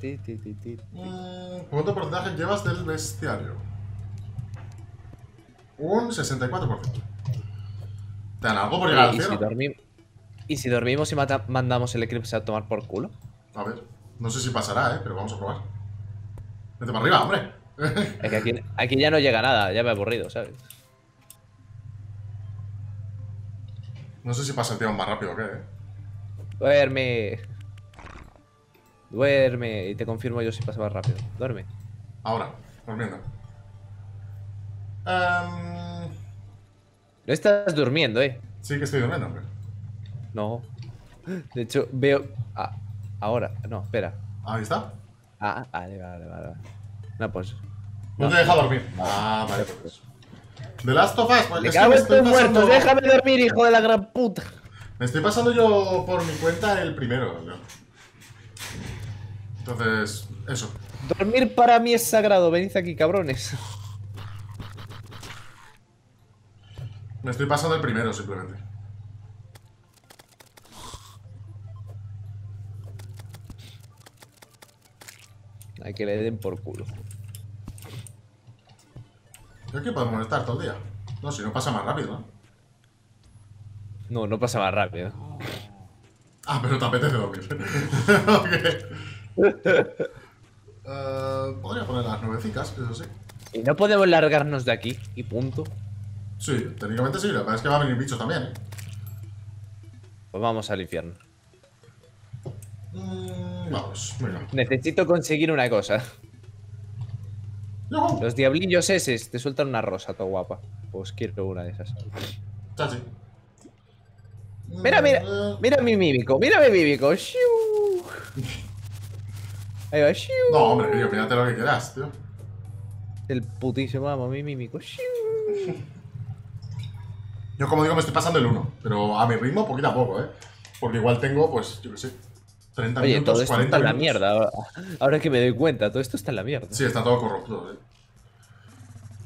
Ti, ti, ti, ti. Mm, ¿Cuánto porcentaje llevas del bestiario? Un 64%. ¿Te dan algo por llegar al ¿Y, si cielo? dormim- ¿Y si dormimos y mandamos el eclipse a tomar por culo? A ver. No sé si pasará, ¿eh? Pero vamos a probar. Vete para arriba, hombre. Es que aquí, aquí ya no llega nada, ya me he aburrido, ¿sabes? no sé si pasa el tiempo más rápido o qué, ¿eh? Duerme. Duerme. Y te confirmo yo si pasa más rápido. Duerme. Ahora, durmiendo. Em, No estás durmiendo, eh. sí que estoy durmiendo, hombre. No. De hecho, veo. Ah, ahora. No, espera. Ahí está. Ah, vale, vale, vale. No, pues. No te deja dormir. Ah, vale, pues. The Last of Us, pues Me es que cago me en estoy pasando- déjame dormir, hijo de la gran puta. Me estoy pasando yo por mi cuenta el primero. ¿no? Entonces, eso. Dormir para mí es sagrado, venid aquí, cabrones. Me estoy pasando el primero, simplemente. Hay que le den por culo. Yo que podemos estar todo el día. No, si no pasa más rápido, ¿no? No, no pasa más rápido. Ah, pero te apetece dormir. Ok. Eh, podría poner las nuevecicas, eso sí. Y no podemos largarnos de aquí, y punto. Sí, técnicamente sí, la verdad es que va a venir bichos también, ¿eh? Pues vamos al infierno. Mm, vamos, venga. Necesito conseguir una cosa. Los diablillos eses te sueltan una rosa, todo guapa. Pues quiero una de esas. Chachi. Mira, mira, mira mi mímico, mira mi mímico. ¡Shiu! Ahí va, ¡shiu! No, hombre, tío, mírate lo que quieras, tío. El putísimo amo, mi mímico. Yo, como digo, me estoy pasando el 1, pero a mi ritmo, poquito a poco, ¿eh? Porque igual tengo, pues, yo qué sé, 30 Oye, minutos, todo esto 40 está en la mierda. ahora- que me doy cuenta, todo esto está en la mierda. Sí, está todo corrupto, ¿eh?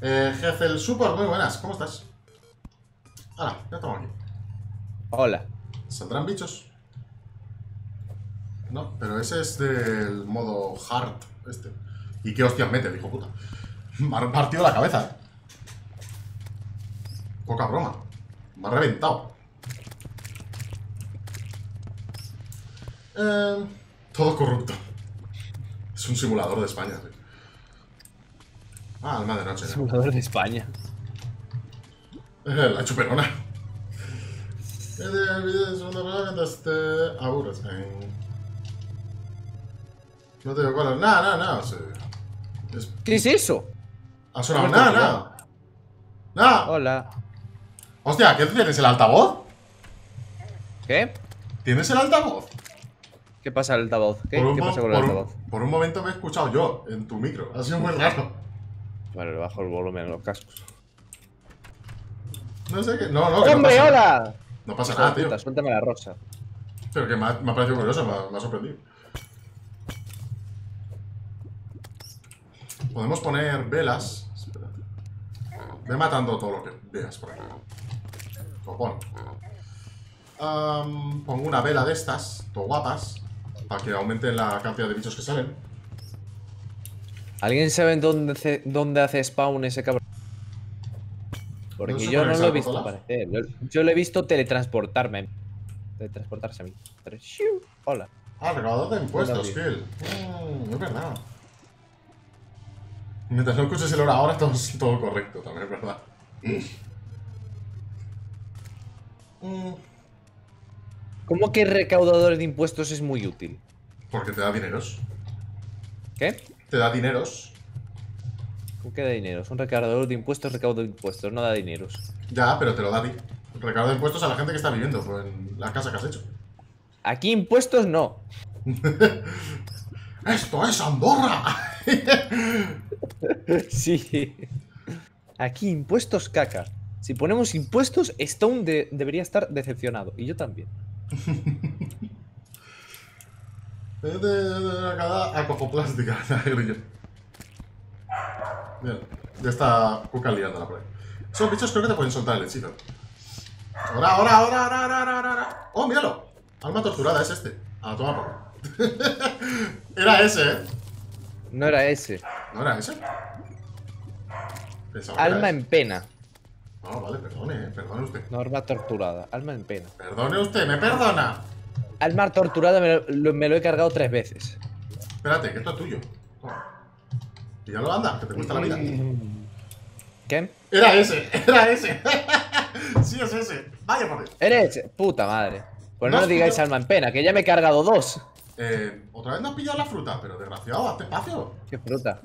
Eh, Hecel Super, muy buenas, ¿cómo estás? Ahora, ya estamos aquí. Hola. ¿Saldrán bichos? No, pero ese es del modo hard, este. ¿Y qué hostias mete, el hijo puta? Me ha partido la cabeza, ¿eh? Poca broma. Me ha reventado. Eh, todo corrupto. Es un simulador de España, tío. Ah, alma de noche. ¿no? Simulador de España. La chuperona. Te aburres. Eh. No te es. Nada, nada, nada. ¿Qué es eso? Ha sonado ¿Cómo nada, nada. Nada. Hola. Hostia, ¿qué tienes? ¿El altavoz? ¿Qué? ¿Tienes el altavoz? ¿Qué pasa el altavoz? ¿Qué, un ¿Qué mo- pasa con el por un- altavoz? por un momento me he escuchado yo en tu micro. Ha sido muy raro. Vale, le bajo el volumen a los cascos. No sé qué. No, no. que no ¡Hombre, pasa- hola! No pasa nada, tío. suéltame la rosa. Pero que me ha, me ha parecido curioso, me ha, me ha sorprendido. Podemos poner velas. Espera. Ve matando todo lo que veas por aquí. Lo pon. Am, pongo una vela de estas, todo guapas, para que aumenten la cantidad de bichos que salen. ¿Alguien sabe dónde hace, dónde hace spawn ese cabrón? Porque yo no lo he visto aparecer. Yo, lo he visto teletransportarme. Teletransportarse a mí. Hola. Ah, recaudador de impuestos. Phil. Mm, es verdad. Mientras no escuches el hora ahora, todo, todo correcto, también es verdad. Mm, ¿Cómo que recaudador de impuestos es muy útil? porque te da dineros. ¿Qué? Te da dineros. ¿Cómo que da dinero? Es un recaudador de impuestos, recaudo de impuestos, no da dineros. Ya, pero te lo da a ti. Recargo de impuestos a la gente que está viviendo en la casa que has hecho. Aquí impuestos no. ¡Esto es Andorra! Sí. Aquí impuestos caca. Si ponemos impuestos, Stone de- debería estar decepcionado. Y yo también. Es de, la. Bien, ya está Cuca liándola por ahí. Esos bichos creo que te pueden soltar el hechizo. Ahora, ahora, ahora, ahora, ahora, ahora, ahora. ¡Oh, míralo! Alma torturada, es este. A tomar por. Era ese, ¿eh? No era ese. ¿No era ese? Pensaba Alma ese. en pena. No, vale, perdone, eh, perdone usted. Norma torturada. Alma en pena. Perdone usted, me perdona. Alma torturada me lo, me lo he cargado tres veces. Espérate, que esto es tuyo. Y ya lo anda, que te cuesta la vida. ¿Qué? Era ese, era ese. sí, es ese. Vaya por Dios. ¿Eres? Puta madre. Pues no, No digáis alma en pena, que ya me he cargado dos. Eh, Otra vez no has pillado la fruta, pero desgraciado, hazte espacio. Qué fruta.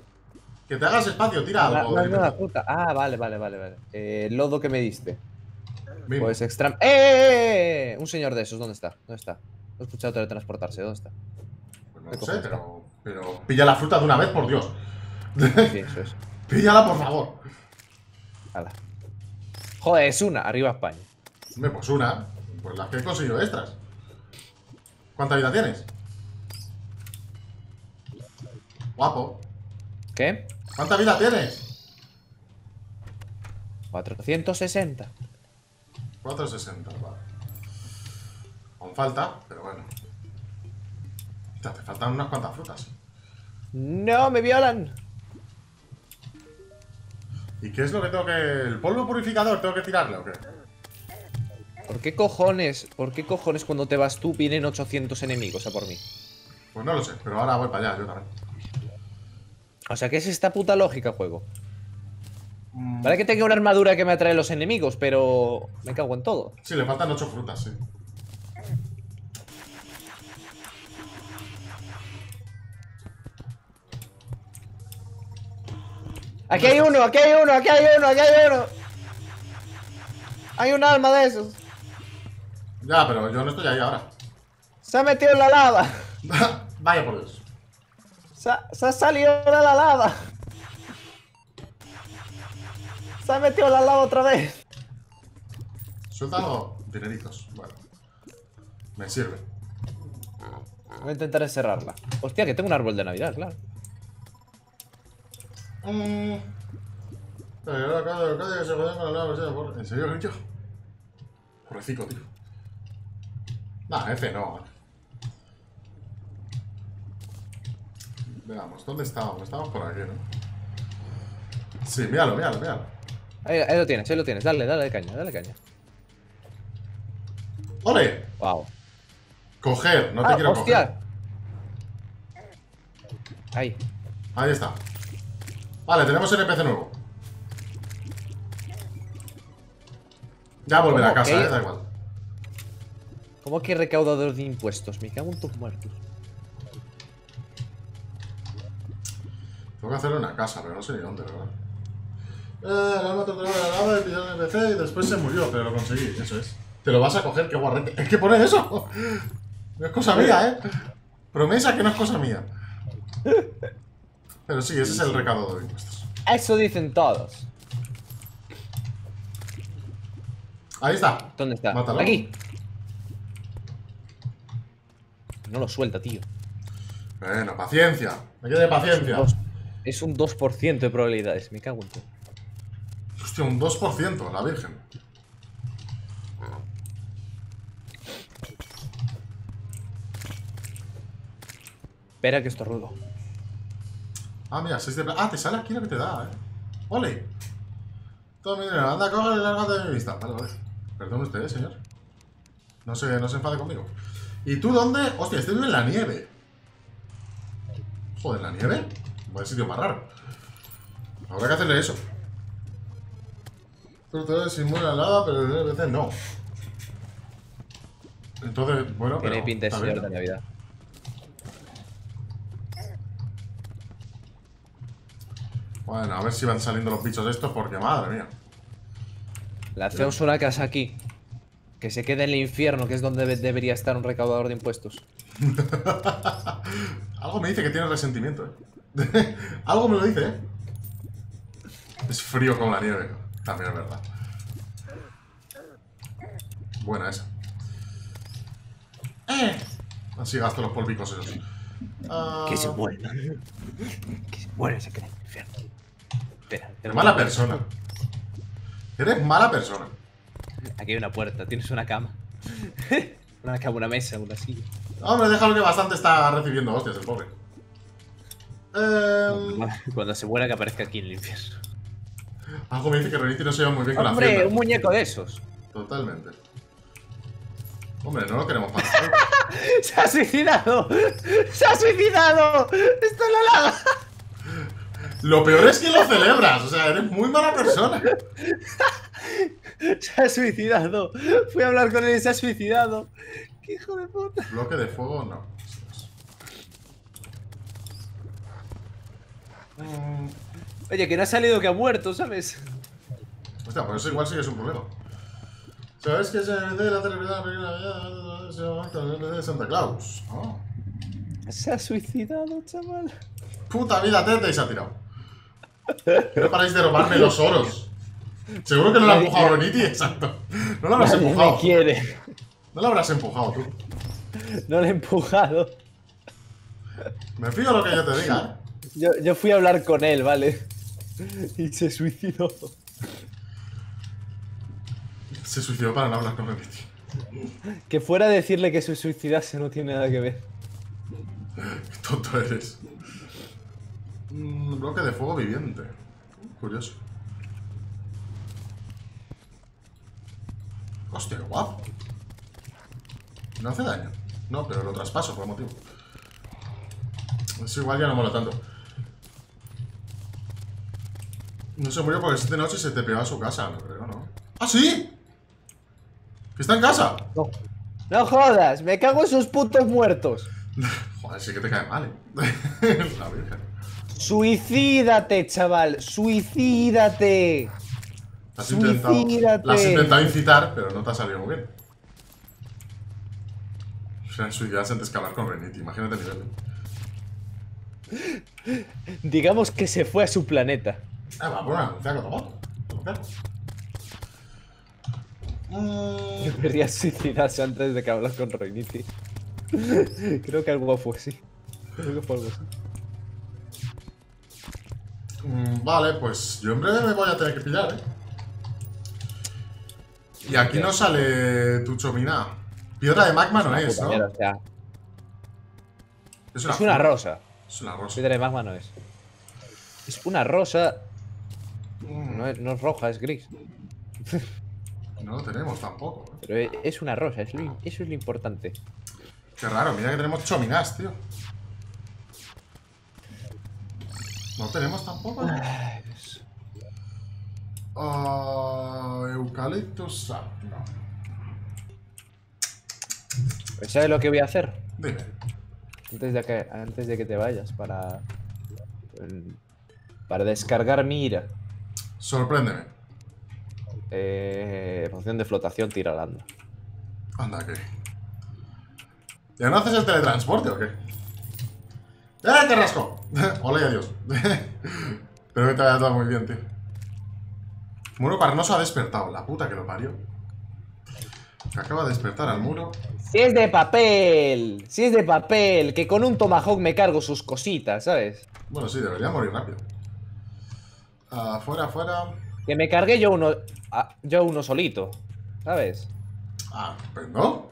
Que te hagas espacio, tira Ah, algo. no, la fruta. Ah, vale, vale, vale, vale. Eh, lodo que me diste. Mira, Pues extra. ¡Eh, eh, eh, eh! Un señor de esos, ¿dónde está? ¿Dónde está? He escuchado teletransportarse, ¿dónde está? pues no ¿qué lo sé, pero, pero pilla la fruta de una vez, por Dios. Sí, eso es. Píllala, por favor. Hala. Joder, es una, arriba España. Hombre, pues una. Pues las que he conseguido extras. ¿Cuánta vida tienes? Guapo. ¿Qué? ¿Cuánta vida tienes? 460. 460, vale. Aún falta, pero bueno. Te faltan unas cuantas frutas. ¡No, me violan! ¿Y qué es lo que tengo que...? ¿El polvo purificador tengo que tirarle o qué? ¿Por qué cojones? ¿Por qué cojones cuando te vas tú vienen 800 enemigos a por mí? Pues no lo sé, pero ahora voy para allá, yo también. O sea, ¿qué es esta puta lógica, juego? Mm, Vale que tenga una armadura que me atrae los enemigos, pero me cago en todo. Sí, le faltan ocho frutas, sí. Aquí hay uno, aquí hay uno, aquí hay uno, aquí hay uno. Hay un alma de esos. Ya, pero yo no estoy ahí ahora. Se ha metido en la lava. Vaya por Dios. Se ha, se ha salido de la lava. Se ha metido la lava otra vez. Suéltalo. Dineritos. Bueno. Me sirve. Voy a intentar encerrarla. Hostia, que tengo un árbol de Navidad, claro. Mm. Fortnite. ¿En serio, Richo? Pobrecito, tío. Nah, F no. Veamos, ¿dónde estábamos? Estábamos por aquí, ¿no? Sí, míralo, míralo, míralo. Ahí, ahí lo tienes, ahí lo tienes. Dale, dale caña, dale caña. ¡Ole! Wow. Coger, no te Ah, quiero hostia. Ahí. coger. Ahí está. Vale, tenemos NPC nuevo. Ya volveré a casa, eh, da igual. ¿Cómo que recaudador de impuestos? Me cago en tus muertos. Tengo que hacerlo en una casa, pero no sé ni dónde, ¿verdad? Eh, el alma torturada de la lava, pilló el NPC y después se murió, pero lo conseguí, eso es. Te lo vas a coger, qué guarrete. Es que pone eso. No es cosa mía, ¿eh? Promesa que no es cosa mía. Pero sí, ese es el recado de impuestos. Eso dicen todos. Ahí está. ¿Dónde está? Mátalo. Aquí. No lo suelta, tío. Bueno, paciencia. Me quede paciencia. Dos- Es un 2% de probabilidades. Me cago en todo. Hostia, un 2%, la virgen. Espera que esto rudo. Ah, mira, 6 de plata. Ah, te sale aquí lo que te da, eh. ¡Ole! Todo mi dinero. Anda, coge el largo de mi vista. Vale, vale. Perdón usted, eh, señor. No se, no se enfade conmigo. ¿Y tú dónde? Hostia, estoy en la nieve. Joder, ¿la nieve? Buen sitio más raro. Habrá que hacerle eso. Pero todo simula lava, pero el NPC no. Entonces, bueno, pero... Tiene pinta de señor de Navidad. Bueno, a ver si van saliendo los bichos estos, porque madre mía. Le hacemos una casa aquí. Que se quede en el infierno, que es donde debe- debería estar un recaudador de impuestos. Algo me dice que tiene resentimiento, ¿eh? Algo me lo dice, ¿eh? Es frío como la nieve. También es verdad. Buena esa. ¡Eh! Así gasto los polvicos esos. Ah, Que se muera. Que se muera se el infierno. Espera, tenemos mala persona. Eres mala persona. Aquí hay una puerta, tienes una cama. una cama, una mesa, una silla. Hombre, déjalo que bastante está recibiendo hostias el pobre. Eh, Cuando se muera que aparezca aquí en el infierno. algo me dice que Reniti no se lleva muy bien con la Hombre, hacienda. un muñeco de esos. Totalmente. Hombre, no lo queremos para. ¡Se ha suicidado! ¡Se ha suicidado! ¡Está en la lava! Lo peor es que lo celebras, o sea, eres muy mala persona. Se ha suicidado. Fui a hablar con él y se ha suicidado. ¡Qué hijo de puta! Bloque de fuego, no. Oye, que no ha salido que ha muerto, ¿sabes? Hostia, pues eso igual sí que es un problema. ¿Sabes que se de la celebridad de Santa Claus? Se ha suicidado, chaval. Puta vida, tete y se ha tirado. No paráis de robarme los oros. Seguro que no lo ha empujado. Reniti, exacto. No lo habrás Nadie empujado. me quiere. No lo habrás empujado tú. No le he empujado. Me fío lo que yo te diga, ¿eh? Yo, yo fui a hablar con él, ¿vale? Y se suicidó. Se suicidó para no hablar con Reniti. Que fuera a decirle que se suicidase no tiene nada que ver. Qué tonto eres. Un bloque de fuego viviente. Curioso. Hostia, qué guapo. No hace daño. No, pero lo traspaso por motivo. Eso igual ya no mola tanto. No se murió porque es de noche y se te pegó a su casa, no creo, ¿no? ¡Ah, sí! ¡Que está en casa! No. No jodas, me cago en sus putos muertos. Joder, sí que te cae mal, ¿eh? La virgen. Suicídate, chaval, suicídate. Has intentado, Suicídate. la has intentado incitar, pero no te ha salido muy bien. O sea, suicidarse antes que hablar con Reniti, imagínate el nivel. Digamos que se fue a su planeta. Ah, va por una con Tomato. Claro. Mm, Debería suicidarse antes de que hablas con Roiniti. Creo que algo fue así. Creo que fue algo así. mm, vale, pues yo en breve me voy a tener que pillar, ¿eh? Y aquí no sale tu chomina. Piedra de magma no es, ¿no? mierda, o sea, Es es una rosa. Es una rosa. Piedra de magma no es. Es una rosa. No es, no es roja, es gris. No lo tenemos tampoco. ¿eh? Pero e- es una rosa, es lo- eso es lo importante. Qué raro, mira que tenemos chominas, tío. No tenemos tampoco. ¿no? Eucaliptus. Pues, ¿Sabes lo que voy a hacer? Dime. Antes de que, antes de que te vayas, para. mm, Para descargar mi ira. Sorpréndeme. Eh, poción de flotación tira. Anda, ¿qué? ¿Ya no haces el teletransporte o qué? ¡Eh, Carrasco! Hola y adiós. Espero que te vaya todo muy bien, tío. Muro Parnoso ha despertado, la puta que lo parió. Que acaba de despertar al muro. Si es de papel, si es de papel, que con un tomahawk me cargo sus cositas, ¿sabes? Bueno, sí, debería morir rápido. Afuera, afuera. Que me cargué yo uno, ah, yo uno solito, ¿sabes? Ah, estupendo.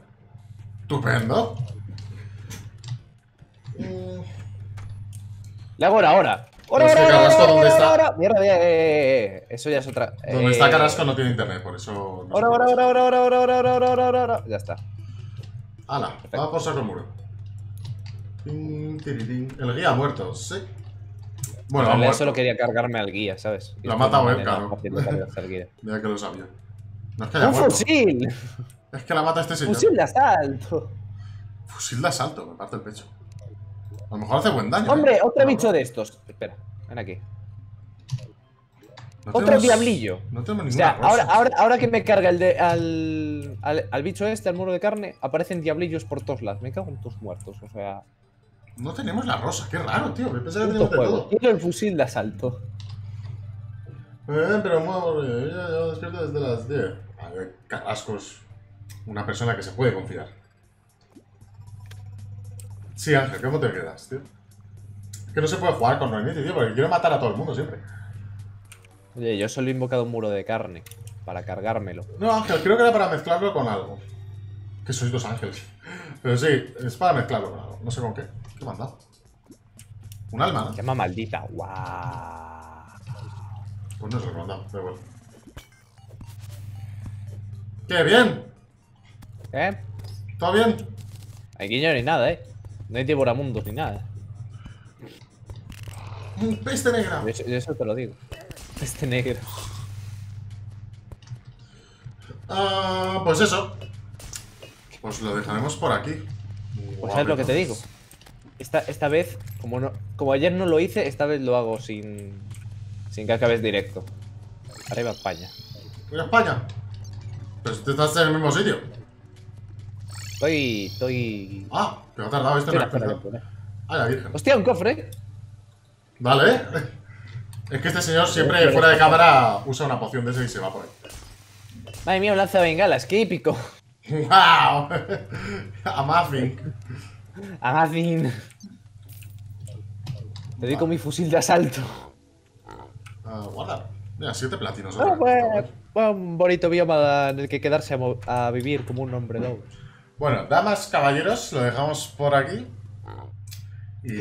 Estupendo. Le hago ahora, ahora. ¡Ahora, Pero es que ahora, Carrasco, ¿dónde está? Mierda, eh, eh, eh, eso ya es otra. Donde eh, está Carrasco no tiene internet, por eso. Ahora, ahora, ahora, ahora, ahora, ahora, ahora, ahora, ahora. Ya está. Ala, va por saco el muro. El guía ha muerto, sí. Bueno, muerto. solo quería cargarme al guía, ¿sabes? Y Lo ha matado él, claro. Mira que lo sabía. No es que haya ¡Un muerto. fusil! Es que la mata este señor. ¡Fusil de asalto! Fusil de asalto, me parte el pecho. A lo mejor hace buen daño. Hombre, ¿eh? otro No, bicho no. de estos. Espera, ven aquí. No Otro tenemos- diablillo. No tenemos O ninguna sea, rosa. ahora, ahora, ahora que me carga el de, al, al, al bicho este, al muro de carne, aparecen diablillos por todos lados. Me cago en tus muertos, o sea. No tenemos la rosa, qué raro, tío. Me pensaba que teníamos de juego. todo. Quiero el fusil de asalto. Eh, pero muevo, yo yo despierto desde las 10. A ver, Carrasco es una persona que se puede confiar. Sí, Ángel, ¿cómo te quedas, tío? Que no se puede jugar con Reniti, tío, porque quiero matar a todo el mundo siempre. Oye, yo solo he invocado un muro de carne para cargármelo. No, Ángel, creo que era para mezclarlo con algo. Que sois dos ángeles. Pero sí, es para mezclarlo con algo. No sé con qué. ¿Qué me han dado? Un alma, ¿no? Llama maldita. ¡Guau! Pues no sé lo que me han dado, da igual. ¡Qué bien! ¿Eh? ¿Todo bien? Hay guiño ni nada, ¿eh? No hay devoramundos ni nada. ¡Un peste negra! Yo eso, yo eso te lo digo. Este negro. Ah, pues eso. Pues lo dejaremos por aquí. Pues sabes lo que te digo. Esta, esta vez, como no, como ayer no lo hice, esta vez lo hago sin. Sin que acabes directo. Arriba España. Voy a España. Pero si tú estás en el mismo sitio. Estoy. Estoy. Ah, me ha tardado este en en la virgen. Hostia, un cofre. Vale. Es que este señor siempre fuera de cámara usa una poción de ese y se va por ahí. Madre mía, un lanza bengalas, qué épico. ¡Wow! Amazing. Agazin. Te doy con mi fusil de asalto. Ah, guarda. Mira, siete platinos. Ahora. pues, un bonito bioma en el que quedarse a vivir como un hombre lobo. Bueno, damas, caballeros, lo dejamos por aquí. Y